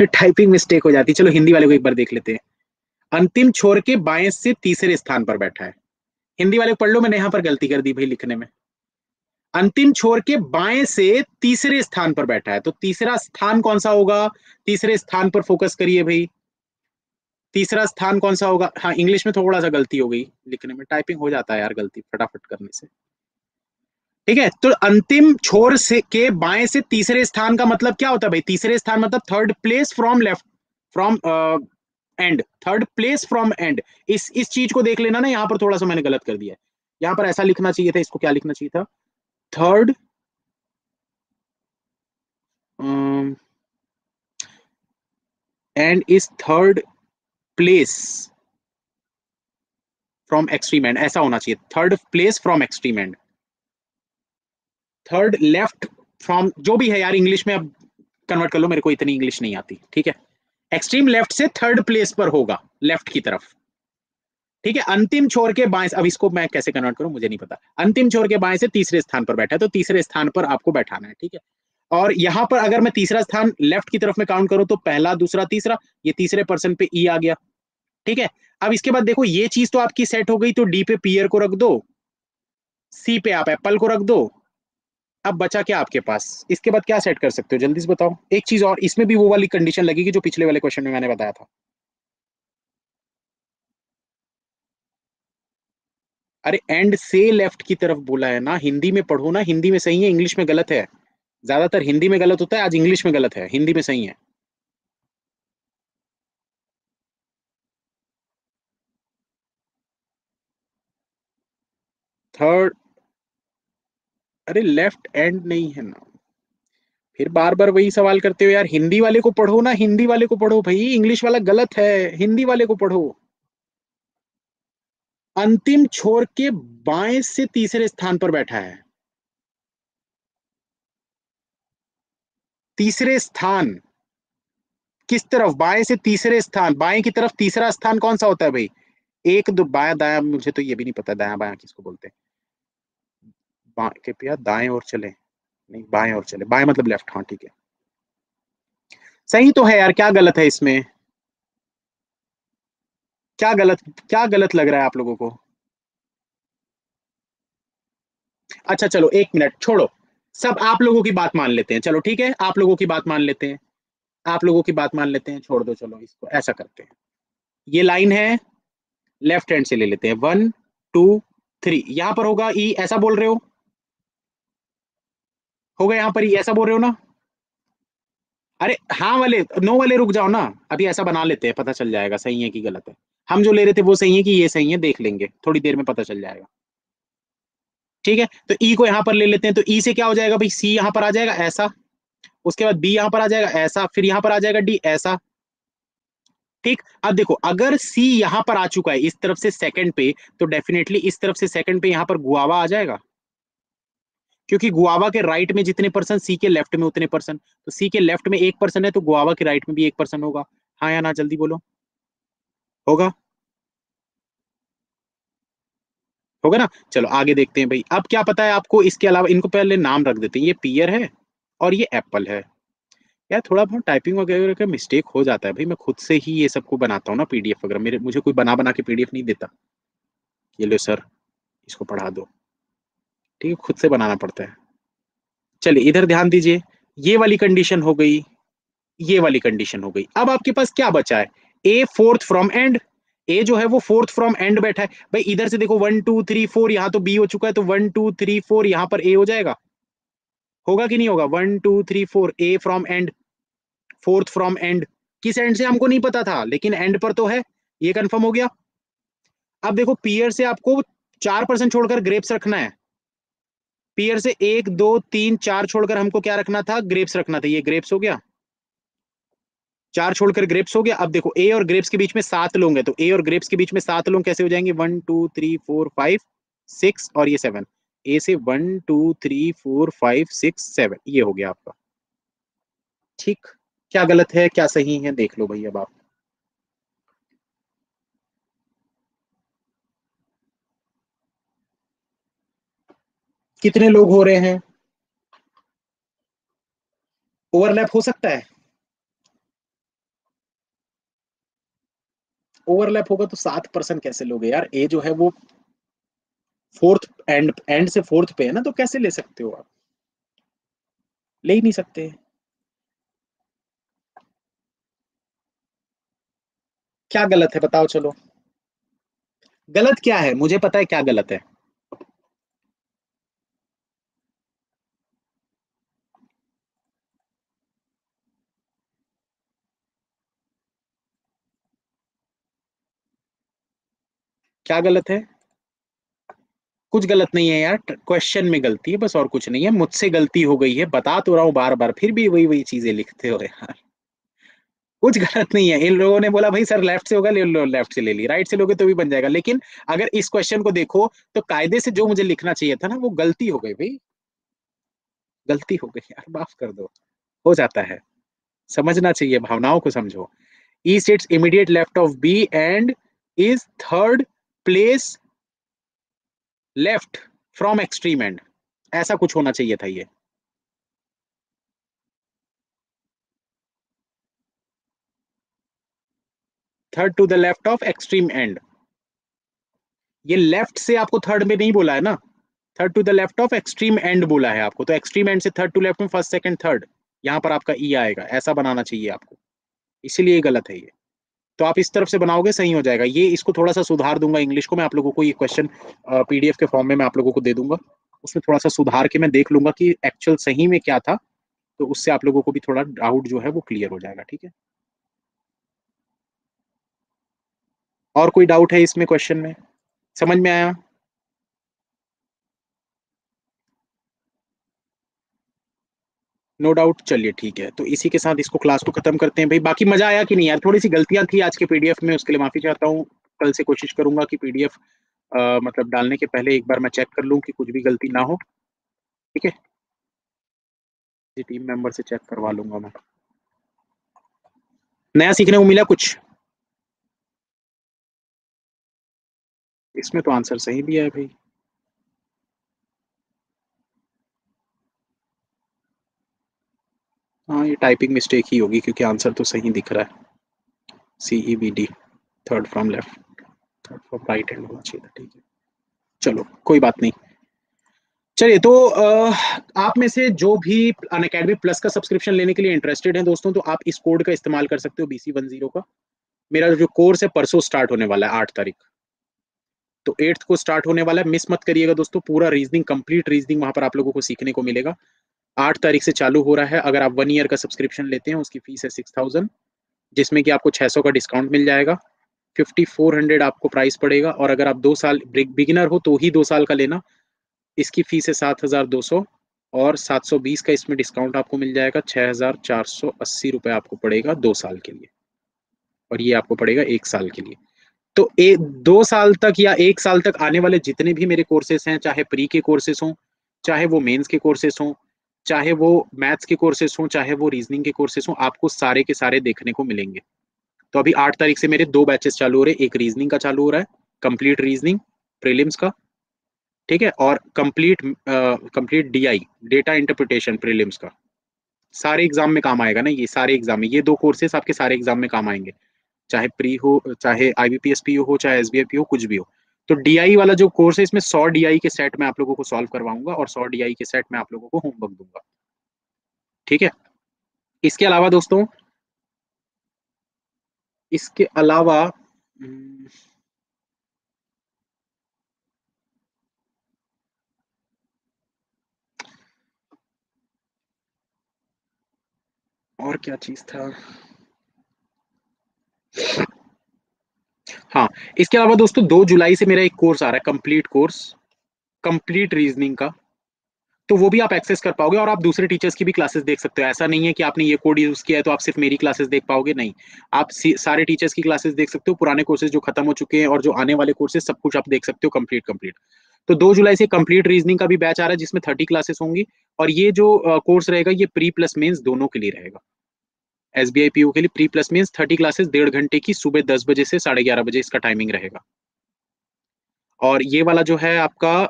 टाइपिंग मिस्टेक हो जाती। चलो हिंदी वाले को एक बार देख लेते हैं। अंतिम छोर के बाएँ से तीसरे स्थान पर बैठा है। हिंदी वाले पढ़ लो, मैंने यहाँ पर गलती कर दी भाई लिखने में। अंतिम छोर के बाएँ से तीसरे स्थान पर बैठा है। तो तीसरा स्थान कौन सा होगा? तीसरे स्थान पर फोकस करिए भाई। तीसरा स्थान कौन सा होगा? हाँ इंग्लिश में थोड़ा सा गलती हो गई लिखने में। टाइपिंग हो जाता है यार गलती फटाफट करने से। ठीक है? तो अंतिम छोर से, के बाएँ से तीसरे स्थान का मतलब क्या होता है भाई? तीसरे स्थान मतलब third place from left from end third place from end इस इस चीज़ को देख लेना ना, यहाँ पर थोड़ा सा मैंने गलत कर दिया यहाँ पर ऐसा लिखना चाहिए था, इसको क्या लिखना चाहिए था? Third end is third place from extreme end ऐसा होना चाहिए। Third place from extreme end third left from जो भी है यार इंग्लिश में, अब कन्वर्ट कर लो, मेरे को इतनी इंग्लिश नहीं आती, ठीक है? एक्सट्रीम लेफ़्ट से थर्ड प्लेस पर होगा लेफ़्ट की तरफ़। ठीक है? अंतिम छोर के बाएँ अब इसको मैं कैसे कन्वर्ट करूँ, मुझे नहीं पता। अंतिम छोर के बाएँ से तीसरे स्थान पर बैठा है तो तीसरे स्थान पर आपको बैठाना है, ठीक है? और यहाँ पर अगर मैं तीसरा स्थान लेफ़्ट की तरफ़ में काउंट करूँ तो पहला, दूसरा, तीसरा, ये तीसरे पर्सन पे ई आ गया, ठीक है? अब इसके बाद देखो, ये चीज़ तो आपकी सेट हो गई तो डी पे पियर को रख दो सी पे आप एप्पल को रख दो अब बचा क्या आपके पास? इसके बाद क्या सेट कर सकते हो? जल्दी से बताओ। एक चीज़ और, इसमें भी वो वाली कंडीशन लगेगी जो पिछले वाले क्वेश्चन में मैंने बताया था। अरे एंड से लेफ़्ट की तरफ़ बोला है ना? हिंदी में पढ़ो ना, हिंदी में सही है इंग्लिश में गलत है। ज़्यादातर हिंदी में गलत होता है, आज इंग्लिश में गलत है। हिंदी में सही है। थर्ड अरे लेफ़्ट एंड नहीं है ना। फिर बार बार वही सवाल करते हो, यार, हिंदी वाले को पढ़ो ना, हिंदी वाले को पढ़ो भाई, इंग्लिश वाला गलत है, हिंदी वाले को पढ़ो। अंतिम छोर के बाएँ से तीसरे स्थान पर बैठा है। तीसरे स्थान। किस तरफ़? बाएँ से तीसरे स्थान। बाएँ की तरफ़ तीसरा स्थान कौन सा होता है भाई? एक दो, बाया, दाया, मुझे तो ये भी नहीं पता, दाया, बाया किसको बोलते हैं। कृपया दाएँ और चले। नहीं बाएँ और चले। बाएँ मतलब लेफ़्ट हाँ ठीक है। सही तो है यार क्या गलत है इसमें? क्या गलत क्या गलत लग रहा है आप लोगों को? अच्छा चलो एक मिनट छोड़ो। सब आप लोगों की बात मान लेते हैं। चलो ठीक है आप लोगों की बात मान लेते हैं। आप लोगों की बात मान लेते हैं छोड़ दो चलो इसको ऐसा करते हैं। ये लाइन है लेफ़्ट हैंड से ले लेते हैं। वन टू थ्री यहाँ पर होगा ई e, ऐसा बोल रहे हो? हो गया यहाँ पर ही, ऐसा बोल रहे हो ना? अरे हाँ वाले, नो वाले रुक जाओ ना। अभी ऐसा बना लेते हैं, पता चल जाएगा, सही है कि गलत है। हम जो ले रहे थे वो सही है कि ये सही है, देख लेंगे। थोड़ी देर में पता चल जाएगा। ठीक है? तो ई e को यहाँ पर ले लेते हैं तो ई e से क्या हो जाएगा भाई? सी यहाँ पर आ जाएगा, ऐसा। उसके बाद बी यहाँ पर आ जाएगा, ऐसा। फिर यहाँ पर आ जाएगा डी ऐसा। ठीक? अब देखो, अगर सी यहाँ पर आ चुका है, इस तरफ़ से सेकंड पे तो डेफिनेटली इस तरफ़ से सेकंड पे यहाँ पर गुआवा आ जाएगा। क्योंकि गुआवा के राइट में जितने पर्सन सी के लेफ़्ट में उतने पर्सन तो सी के लेफ़्ट में एक पर्सन है तो गुआवा के राइट में भी एक पर्सन होगा। हाँ या ना, जल्दी बोलो। होगा? होगा ना? चलो, आगे देखते हैं भाई। अब क्या पता है आपको, इसके अलावा इनको पहले नाम रख देते हैं। ये पियर है और ये एप्पल है। यार, थोड़ा बहुत टाइपिंग वगैरह का मिस्टेक हो जाता है भाई। मैं खुद से ही ये सबको बनाता हूँ ना पीडीएफ वगैरह। मेरे, मुझे कोई बना बना के पीडीएफ नहीं देता। ये लो सर इसको पढ़ा दो। ठीक है, खुद से बनाना पड़ता है। चलिए, इधर ध्यान दीजिए, ये वाली कंडीशन हो गई, ये वाली कंडीशन हो गई। अब आपके पास क्या बचा है? A fourth from end A जो है वो फोर्थ फ्रॉम एंड बैठा है। भाई, इधर से देखो वन टू थ्री फोर यहाँ तो बी हो चुका है तो वन टू थ्री फोर यहाँ पर ए हो जाएगा। होगा कि नहीं होगा? One two three four A from end fourth from end किस एंड से? हमको नहीं पता था, लेकिन एंड पर तो है। ये कंफर्म हो गया। अब देखो पियर से आपको चार परसेंट छोड़कर ग्रेप्स रखना है। पियर से एक, दो, तीन, चार छोड़कर हमको क्या रखना था? ग्रेप्स रखना था। ये ग्रेप्स हो गया। चार छोड़कर ग्रेप्स हो गया। अब देखो ए और ग्रेप्स के बीच में सात लोग हैं। तो ए और ग्रेप्स के बीच में सात लोग कैसे हो जाएँगे? One two three four five six और ये सेवन ए से one two three four five six seven ये हो गया आपका। ठीक? क्या गलत है? क्या सही है? देख लो भाई अब आप कितने लोग हो रहे हैं? ओवरलैप हो सकता है। ओवरलैप होगा तो सात परसेंट कैसे लोगे यार? ए जो है वो फोर्थ एंड एंड से फोर्थ पे है ना तो कैसे ले सकते हो आप? ले ही नहीं सकते। क्या गलत है? बताओ, चलो। गलत क्या है? मुझे पता है क्या गलत है। क्या गलत है? कुछ गलत नहीं है यार क्वेश्चन में गलती है, बस और कुछ नहीं है। मुझसे गलती हो गई है, बता तो रहा हूँ बार बार फिर भी वही वही चीज़ें लिखते हो यार। कुछ गलत नहीं है। इन लोगों ने बोला, भाई सर लेफ़्ट से होगा, ले लो लेफ़्ट से ले ली। राइट से लोगे तो भी बन जाएगा। लेकिन अगर इस क्वेश्चन को देखो तो कायदे से जो मुझे लिखना चाहिए था ना, वो गलती हो गई भाई। गलती हो गई यार, माफ़ कर दो। हो जाता है। समझना चाहिए, भावनाओं को समझो। E sits immediate left of B and is third place left from extreme end ऐसा कुछ होना चाहिए था ये। Third to the left of extreme end ये लेफ़्ट से आपको थर्ड में नहीं बोला है ना? Third to the left of extreme end बोला है आपको। तो एक्सट्रीम एंड से थर्ड टू लेफ़्ट में फ़र्स्ट सेकंड थर्ड यहाँ पर आपका ई e आएगा। ऐसा बनाना चाहिए आपको। इसीलिए गलत है ये। तो आप इस तरफ़ से बनाओगे, सही हो जाएगा। ये इसको थोड़ा सा सुधार दूँगा इंग्लिश को, मैं आप लोगों को ये क्वेश्चन पीडीएफ के फॉर्म में मैं आप लोगों को दे दूँगा। उसमें थोड़ा सा सुधार के मैं देख लूँगा कि एक्चुअल सही में क्या था तो उससे आप लोगों को भी थोड़ा डाउट जो है वो क्लियर हो जाएगा, ठीक है? और कोई डाउट है इसमें क्वेश्चन में? समझ में आया? नो डाउट चलिए ठीक है। तो इसी के साथ इसको क्लास को खत्म करते हैं। भाई, बाकी मज़ा आया कि नहीं यार? थोड़ी सी गलतियाँ थी आज के पीडीएफ में, उसके लिए माफ़ी चाहता हूँ। कल से कोशिश करूँगा कि पीडीएफ मतलब डालने के पहले एक बार मैं चेक कर लूँ कि कुछ भी गलती ना हो। ठीक है? टीम मेंबर से चेक करवा लूँगा मैं। नया सीखने को मिला कुछ? इसमें तो आंसर सही भी है भाई। हाँ ये टाइपिंग मिस्टेक ही होगी क्योंकि आंसर तो सही दिख रहा है। C E B D third from left third from right hand होना चाहिए ठीक है। चलो, कोई बात नहीं। चलिए तो आप में से जो भी अन अकेडमी प्लस का सब्सक्रिप्शन लेने के लिए इंटरेस्टेड हैं दोस्तों तो आप इस कोड का इस्तेमाल कर सकते हो बी सी वन ज़ीरो का। मेरा जो कोर्स है, परसों स्टार्ट होने वाला है, आठ तारीख। तो एट्थ को स्टार्ट होने वाला है। मिस मत करिएगा दोस्तों, पूरा रीजनिंग कंप्लीट रीजनिंग वहाँ पर आप लोगों को सीखने को मिलेगा। आठ तारीख से चालू हो रहा है। अगर आप वन ईयर का सब्सक्रिप्शन लेते हैं उसकी फ़ीस है सिक्स थाउज़ेंड जिसमें कि आपको छः सौ का डिस्काउंट मिल जाएगा। फिफ्टी फोर हंड्रेड आपको प्राइस पड़ेगा और अगर आप दो साल बिगिनर हो तो ही दो साल का लेना। इसकी फ़ीस है सात हज़ार दो सौ और सात सौ बीस का इसमें डिस्काउंट आपको मिल जाएगा। छः हज़ार चार सौ अस्सी रुपये आपको पड़ेगा दो साल के लिए और ये आपको पड़ेगा एक साल के लिए। तो ए, दो साल तक या एक साल तक आने वाले जितने भी मेरे कोर्सेस हैं चाहे प्री के कोर्सेस हों चाहे वो मेंस के कोर्सेस हों चाहे वो मैथ्स के कोर्सेस हों, चाहे वो रीजनिंग के कोर्सेस हों, आपको सारे के सारे देखने को मिलेंगे। तो अभी आठ तारीख से मेरे दो बैचेस चालू हो रहे हैं। एक रीजनिंग का चालू हो रहा है कंप्लीट रीजनिंग प्रीलिम्स का, ठीक है? और complete complete DI data interpretation prelims का। सारे एग्ज़ाम में काम आएगा ना ये, सारे एग्ज़ाम में। ये दो कोर्सेस आपके सारे एग्ज़ाम में काम आएँगे। चाहे प्री हो, चाहे आईबीपीएस पी हो, चाहे एस हो, कुछ भी हो। तो डीआई वाला जो कोर्स है, इसमें सौ डीआई के सेट में आप लोगों को सॉल्व करवाऊँगा और सौ डीआई के सेट में आप लोगों को होमवर्क दूँगा। ठीक है? इसके अलावा दोस्तों, इसके अलावा, और क्या चीज़ था? हाँ इसके अलावा दोस्तों, दो जुलाई से मेरा एक कोर्स आ रहा है कंप्लीट कोर्स कंप्लीट रीजनिंग का। तो वो भी आप एक्सेस कर पाओगे और आप दूसरे टीचर्स की भी क्लासेस देख सकते हो। ऐसा नहीं है कि आपने ये कोड यूज़ किया है तो आप सिर्फ़ मेरी क्लासेस देख पाओगे, नहीं। आप सारे टीचर्स की क्लासेस देख सकते हो, पुराने कोर्सेज जो खत्म हो चुके हैं और जो आने वाले कोर्सेज सब कुछ आप देख सकते हो कंप्लीट कंप्लीट तो दो जुलाई से कंप्लीट रीजनिंग का भी बैच आ रहा है, जिसमें थर्टी क्लासेस होंगी और ये जो कोर्स रहेगा, ये प्री प्लस मेन्स दोनों के लिए रहेगा। एस बी के लिए pre plus means thirty classes डेढ़ घंटे की सुबह दस बजे से साढ़े ग्यारह बजे इसका टाइमिंग रहेगा। और ये वाला जो है आपका,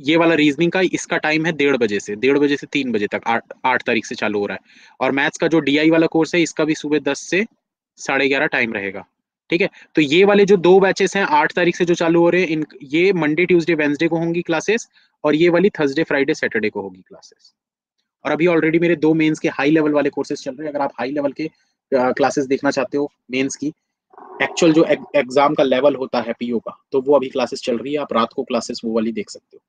ये वाला रीजनिंग का इसका टाइम है डेढ़ बजे से, डेढ़ बजे से तीन बजे तक, आठ आठ तारीख से चालू हो रहा है। और मैथ्स का जो डीआई वाला कोर्स है, इसका भी सुबह दस से साढ़े ग्यारह टाइम रहेगा। ठीक है? तो ये वाले जो दो बैचेस हैं, आठ तारीख से जो चालू हो रहे हैं, इन, ये मंडे ट्यूसडे वेंसडे को होंगी क्लासेस और ये वाली थर्सडे फ्राइडे सैटरडे को होगी क्लासेस और अभी ऑलरेडी मेरे दो मेंस के हाई लेवल वाले कोर्सेज चल रहे हैं। अगर आप हाई लेवल के क्लासेस देखना चाहते हो मेंस की एक्चुअल जो एग्ज़ाम का लेवल होता है पीओ का तो वो अभी क्लासेस चल रही है। आप रात को क्लासेस वो वाली देख सकते हो।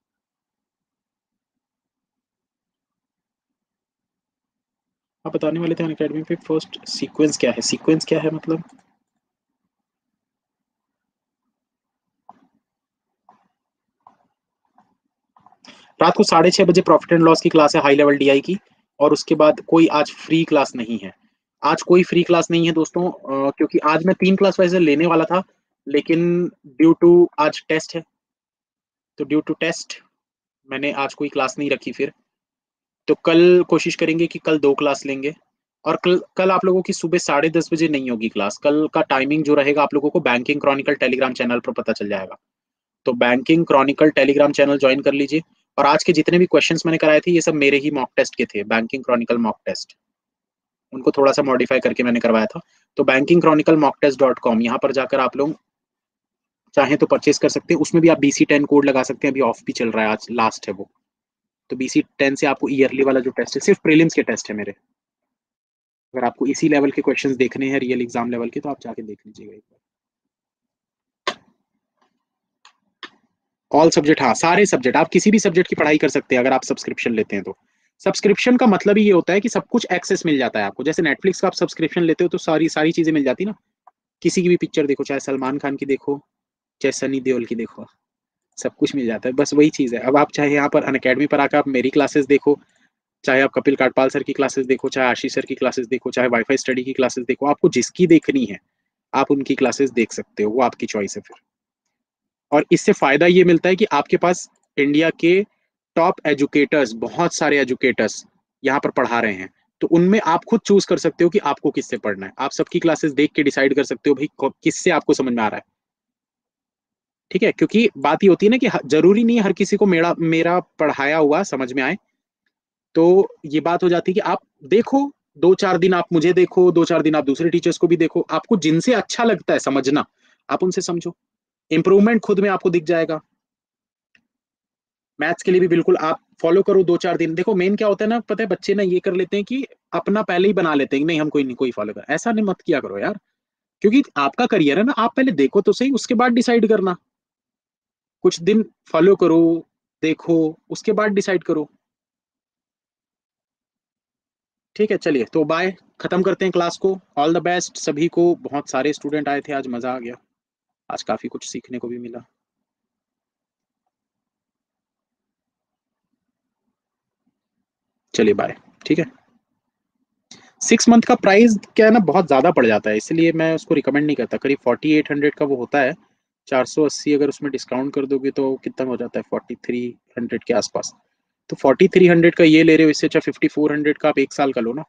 आप बताने वाले थे अकेडमी पे फ़र्स्ट सीक्वेंस क्या है? सीक्वेंस क्या है मतलब? रात को साढ़े छह बजे प्रॉफिट एंड लॉस की क्लास है हाई लेवल डीआई की, और उसके बाद कोई आज फ्री क्लास नहीं है। आज कोई फ्री क्लास नहीं है दोस्तों क्योंकि आज मैं तीन क्लास वैसे लेने वाला था, लेकिन ड्यू टू आज टेस्ट है। तो ड्यू टू टेस्ट मैंने आज कोई क्लास नहीं रखी फिर। तो कल कोशिश करेंगे कि कल दो क्लास लेंगे, और कल कल आप लोगों की सुबह साढ़े दस बजे नहीं होगी क्लास कल का टाइमिंग जो रहेगा, आप लोगों को बैंकिंग क्रॉनिकल टेलीग्राम चैनल पर पता चल जाएगा। तो banking chronicle telegram channel join कर लीजिए। और आज के जितने भी क्वेश्चंस मैंने कराए थे, ये सब मेरे ही मॉक टेस्ट के थे बैंकिंग क्रॉनिकल मॉक टेस्ट उनको थोड़ा सा मॉडिफाई करके मैंने करवाया था। तो banking chronicle mock test dot com यहाँ पर जाकर आप लोग चाहे तो परचेज कर सकते हैं। उसमें भी आप बीसी टेन कोड लगा सकते हैं, अभी ऑफ़ भी चल रहा है, आज लास्ट है वो। तो बीसी टेन से आपको ईयरली वाला जो टेस्ट है, सिर्फ़ प्रीलिम्स के टेस्ट है मेरे। अगर आपको इसी लेवल के क्वेश्चंस देखने हैं रियल एग्ज़ाम लेवल के तो आप जाके देख लीजिएगा एक बार। ऑल सब्जेक्ट हाँ सारे सब्जेक्ट आप किसी भी सब्जेक्ट की पढ़ाई कर सकते हैं, अगर आप सब्सक्रिप्शन लेते हैं तो। सब्सक्रिप्शन का मतलब ये होता है कि सब कुछ एक्सेस मिल जाता है आपको। जैसे नेटफ्लिक्स का आप सब्सक्रिप्शन लेते हो तो सारी सारी चीज़ें मिल जाती ना। किसी की भी पिक्चर देखो, चाहे सलमान खान की देखो, चाहे सनी देओल की देखो, सब कुछ मिल जाता है, बस वही चीज़ है। अब आप चाहे यहाँ पर अन अकेडमी पर आकर आप मेरी क्लासेस देखो, चाहे आप कपिल काटपाल सर की क्लासेस देखो, चाहे आशीष सर की क्लासेस देखो, चाहे वाईफाई स्टडी की क्लासेस देखो, आपको जिसकी देखनी है, आप उनकी क्लासेस देख सकते हो, वो आपकी चॉइस है फिर। और इससे फ़ायदा ये मिलता है कि आपके पास इंडिया के टॉप एजुकेटर्स बहुत सारे एजुकेटर्स यहाँ पर पढ़ा रहे हैं। तो उनमें आप खुद चूज़ कर सकते हो कि आपको किससे पढ़ना है। आप सबकी क्लासेस देख के डिसाइड कर सकते हो भाई किससे आपको समझ में आ रहा है। ठीक है? क्योंकि बात ये होती है ना कि ज़रूरी नहीं हर किसी को मेरा मेरा पढ़ाया हुआ समझ में आए। तो ये बात हो जाती है कि आप देखो, दो चार दिन आप मुझे देखो, दो चार दिन आप दूसरे टीचर्स को भी देखो। आपको जिनसे अच्छा लगता है समझना, आप उनसे समझो। इंप्रूवमेंट खुद में आपको दिख जाएगा। मैथ्स के लिए भी बिल्कुल आप फॉलो करो दो चार दिन। देखो मेन क्या होता है ना, पता है, बच्चे ना ये कर लेते हैं कि अपना पहले ही बना लेते हैं नहीं, हम कोई नहीं, कोई फॉलो कर, ऐसा नहीं, मत किया करो यार। क्योंकि आपका करियर है ना, आप पहले देखो तो सही, उसके बाद डिसाइड करना। कुछ दिन फॉलो करो, देखो, उसके बाद डिसाइड करो। ठीक है, चलिए तो बाय खत्म करते हैं क्लास को। ऑल द बेस्ट सभी को, बहुत सारे स्टूडेंट आए थे, आज मज़ा आ गया। आज काफ़ी कुछ सीखने को भी मिला। चलिए बाय ठीक है? सिक्स मंथ का प्राइस क्या है ना, बहुत ज़्यादा पड़ जाता है, इसलिए मैं उसको रिकमेंड नहीं करता। करीब फोर्टी एट हंड्रेड का वो होता है, चार सौ अस्सी अगर उसमें डिस्काउंट कर दोगे तो कितना हो जाता है फोर्टी थ्री हंड्रेड के आसपास। तो फोर्टी थ्री हंड्रेड का ये ले रहे हो, इससे अच्छा फिफ्टी फोर हंड्रेड का आप एक साल का लो ना,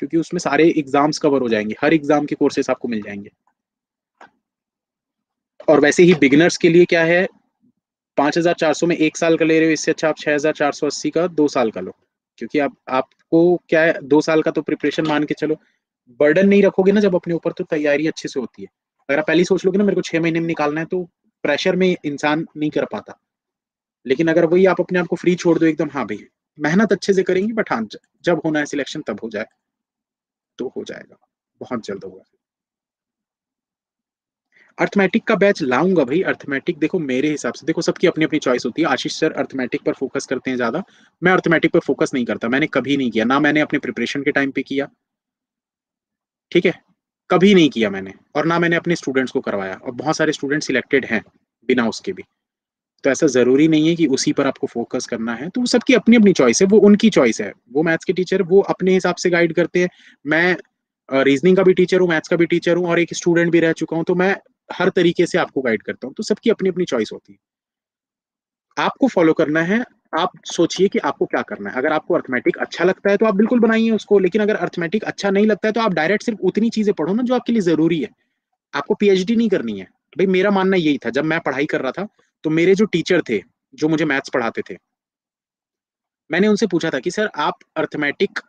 क्योंकि उसमें सारे एग्ज़ाम्स कवर हो जाएँगे, हर एग्ज़ाम के कोर्सेस आपको मिल जाएँगे। और वैसे ही बिगिनर्स के लिए क्या है? पाँच हज़ार चार सौ में एक साल का ले रहे हो, इससे अच्छा आप छह हज़ार चार सौ अस्सी का, दो साल का लो। क्योंकि आप, आपको क्या है, दो साल का तो प्रिपरेशन मान के चलो। बर्डन नहीं रखोगे ना जब अपने ऊपर तो तैयारी अच्छे से होती है। अगर आप पहले सोच लोगे ना, मेरे को छह महीने में निकालना है तो प्रेशर में इंसान नहीं कर पाता। लेकिन अगर वही आप अपने आप को फ्री छोड़ दो एकदम हाँ भाई, मेहनत अच्छे से करेंगे बट हाँ जब होना है सिलेक्शन तब हो जाए। तो हो जाएगा। बहुत जल्द होगा। अर्थमेटिक का बैच लाऊँगा भाई। अर्थमेटिक देखो, मेरे हिसाब से देखो, सबकी अपनी अपनी चॉइस होती है। आशीष सर अर्थमेटिक पर फोकस करते हैं ज़्यादा। मैं अर्थमेटिक पर फोकस नहीं करता। मैंने कभी नहीं किया। ना मैंने अपने प्रिपरेशन के टाइम पे किया। ठीक है? कभी नहीं किया मैंने। और ना मैंने अपने स्टूडेंट्स को करवाया। और बहुत सारे स्टूडेंट सिलेक्टेड हैं बिना उसके भी। तो ऐसा ज़रूरी नहीं है कि उसी पर आपको फोकस करना है। तो वो सबकी अपनी अपनी चॉइस है। वो उनकी चॉइस है। वो मैथ्स के टीचर वो अपने हिसाब से गाइड करते हैं। मैं रीजनिंग का भी टीचर हूँ मैथ्स का भी टीचर हूँ और एक स्टूडेंट भी रह चुका हूँ। तो मैं हर तरीके से आपको गाइड करता हूँ तो सबकी अपनी अपनी चॉइस होती है। आपको फॉलो करना है, आप सोचिए कि आपको क्या करना है। अगर आपको अर्थमेटिक अच्छा लगता है तो आप बिल्कुल बनाइए उसको, लेकिन अगर अर्थमेटिक अच्छा नहीं लगता है तो आप डायरेक्ट सिर्फ़ उतनी चीज़ें पढ़ो ना, जो आपके लिए ज़रूरी है। आपको पीएचडी नहीं करनी है। भाई, मेरा मानना यही था, जब मैं पढ़ाई कर रहा था तो मेरे जो टीचर थे, जो मुझे मैथ्स पढ़ाते थे, मैंने उनसे पूछा था कि, सर, आप अर्थमेटिक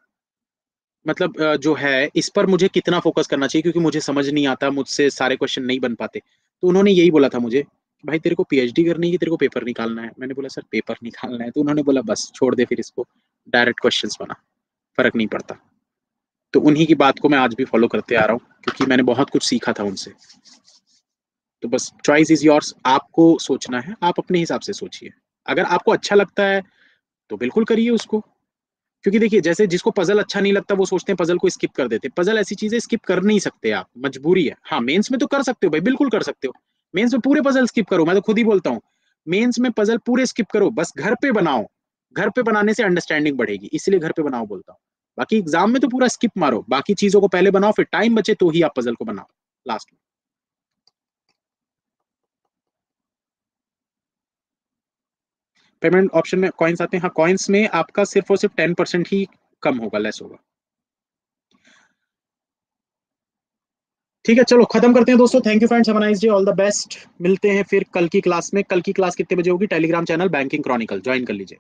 मतलब जो है, इस पर मुझे कितना फोकस करना चाहिए क्योंकि मुझे समझ नहीं आता, मुझसे सारे क्वेश्चन नहीं बन पाते। तो उन्होंने यही बोला था मुझे भाई, तेरे को पीएचडी करनी है तेरे को पेपर निकालना है? मैंने बोला, सर पेपर निकालना है। तो उन्होंने बोला, बस, छोड़ दे फिर इसको। डायरेक्ट क्वेश्चंस बना। फ़र्क नहीं पड़ता। तो उन्हीं की बात को मैं आज भी फॉलो करते आ रहा हूँ क्योंकि मैंने बहुत कुछ सीखा था उनसे। तो बस चॉइस इज़ योर्स आपको सोचना है, आप अपने हिसाब से सोचिए। अगर आपको अच्छा लगता है तो बिल्कुल करिए उसको। क्योंकि देखिए, जैसे जिसको पजल अच्छा नहीं लगता, वो सोचते हैं पजल को स्किप कर देते पजल ऐसी चीज़ें स्किप कर नहीं सकते आप। मजबूरी है। हाँ मेंस में तो कर सकते हो भाई, बिल्कुल कर सकते हो। मेंस में पूरे पजल स्किप करो, मैं तो खुद ही बोलता हूँ। मेंस में पजल पूरे स्किप करो, बस घर पे बनाओ। घर पे बनाने से अंडरस्टैंडिंग बढ़ेगी, इसलिए घर पे बनाओ बोलता हूँ। बाकी एग्ज़ाम में तो पूरा स्किप मारो, बाकी चीज़ों को पहले बनाओ, फिर टाइम बचे तो ही आप पजल को बनाओ लास्ट में। पेमेंट ऑप्शन में कॉइन्स आते हैं। हाँ कॉइन्स में आपका सिर्फ़ और सिर्फ़ टेन परसेंट ही कम होगा लेस होगा। ठीक है, चलो खत्म करते हैं दोस्तों। Thank you friends nice day all the best मिलते हैं फिर कल की क्लास में। कल की क्लास कितने बजे होगी? Telegram channel banking chronicle join कर लीजिए।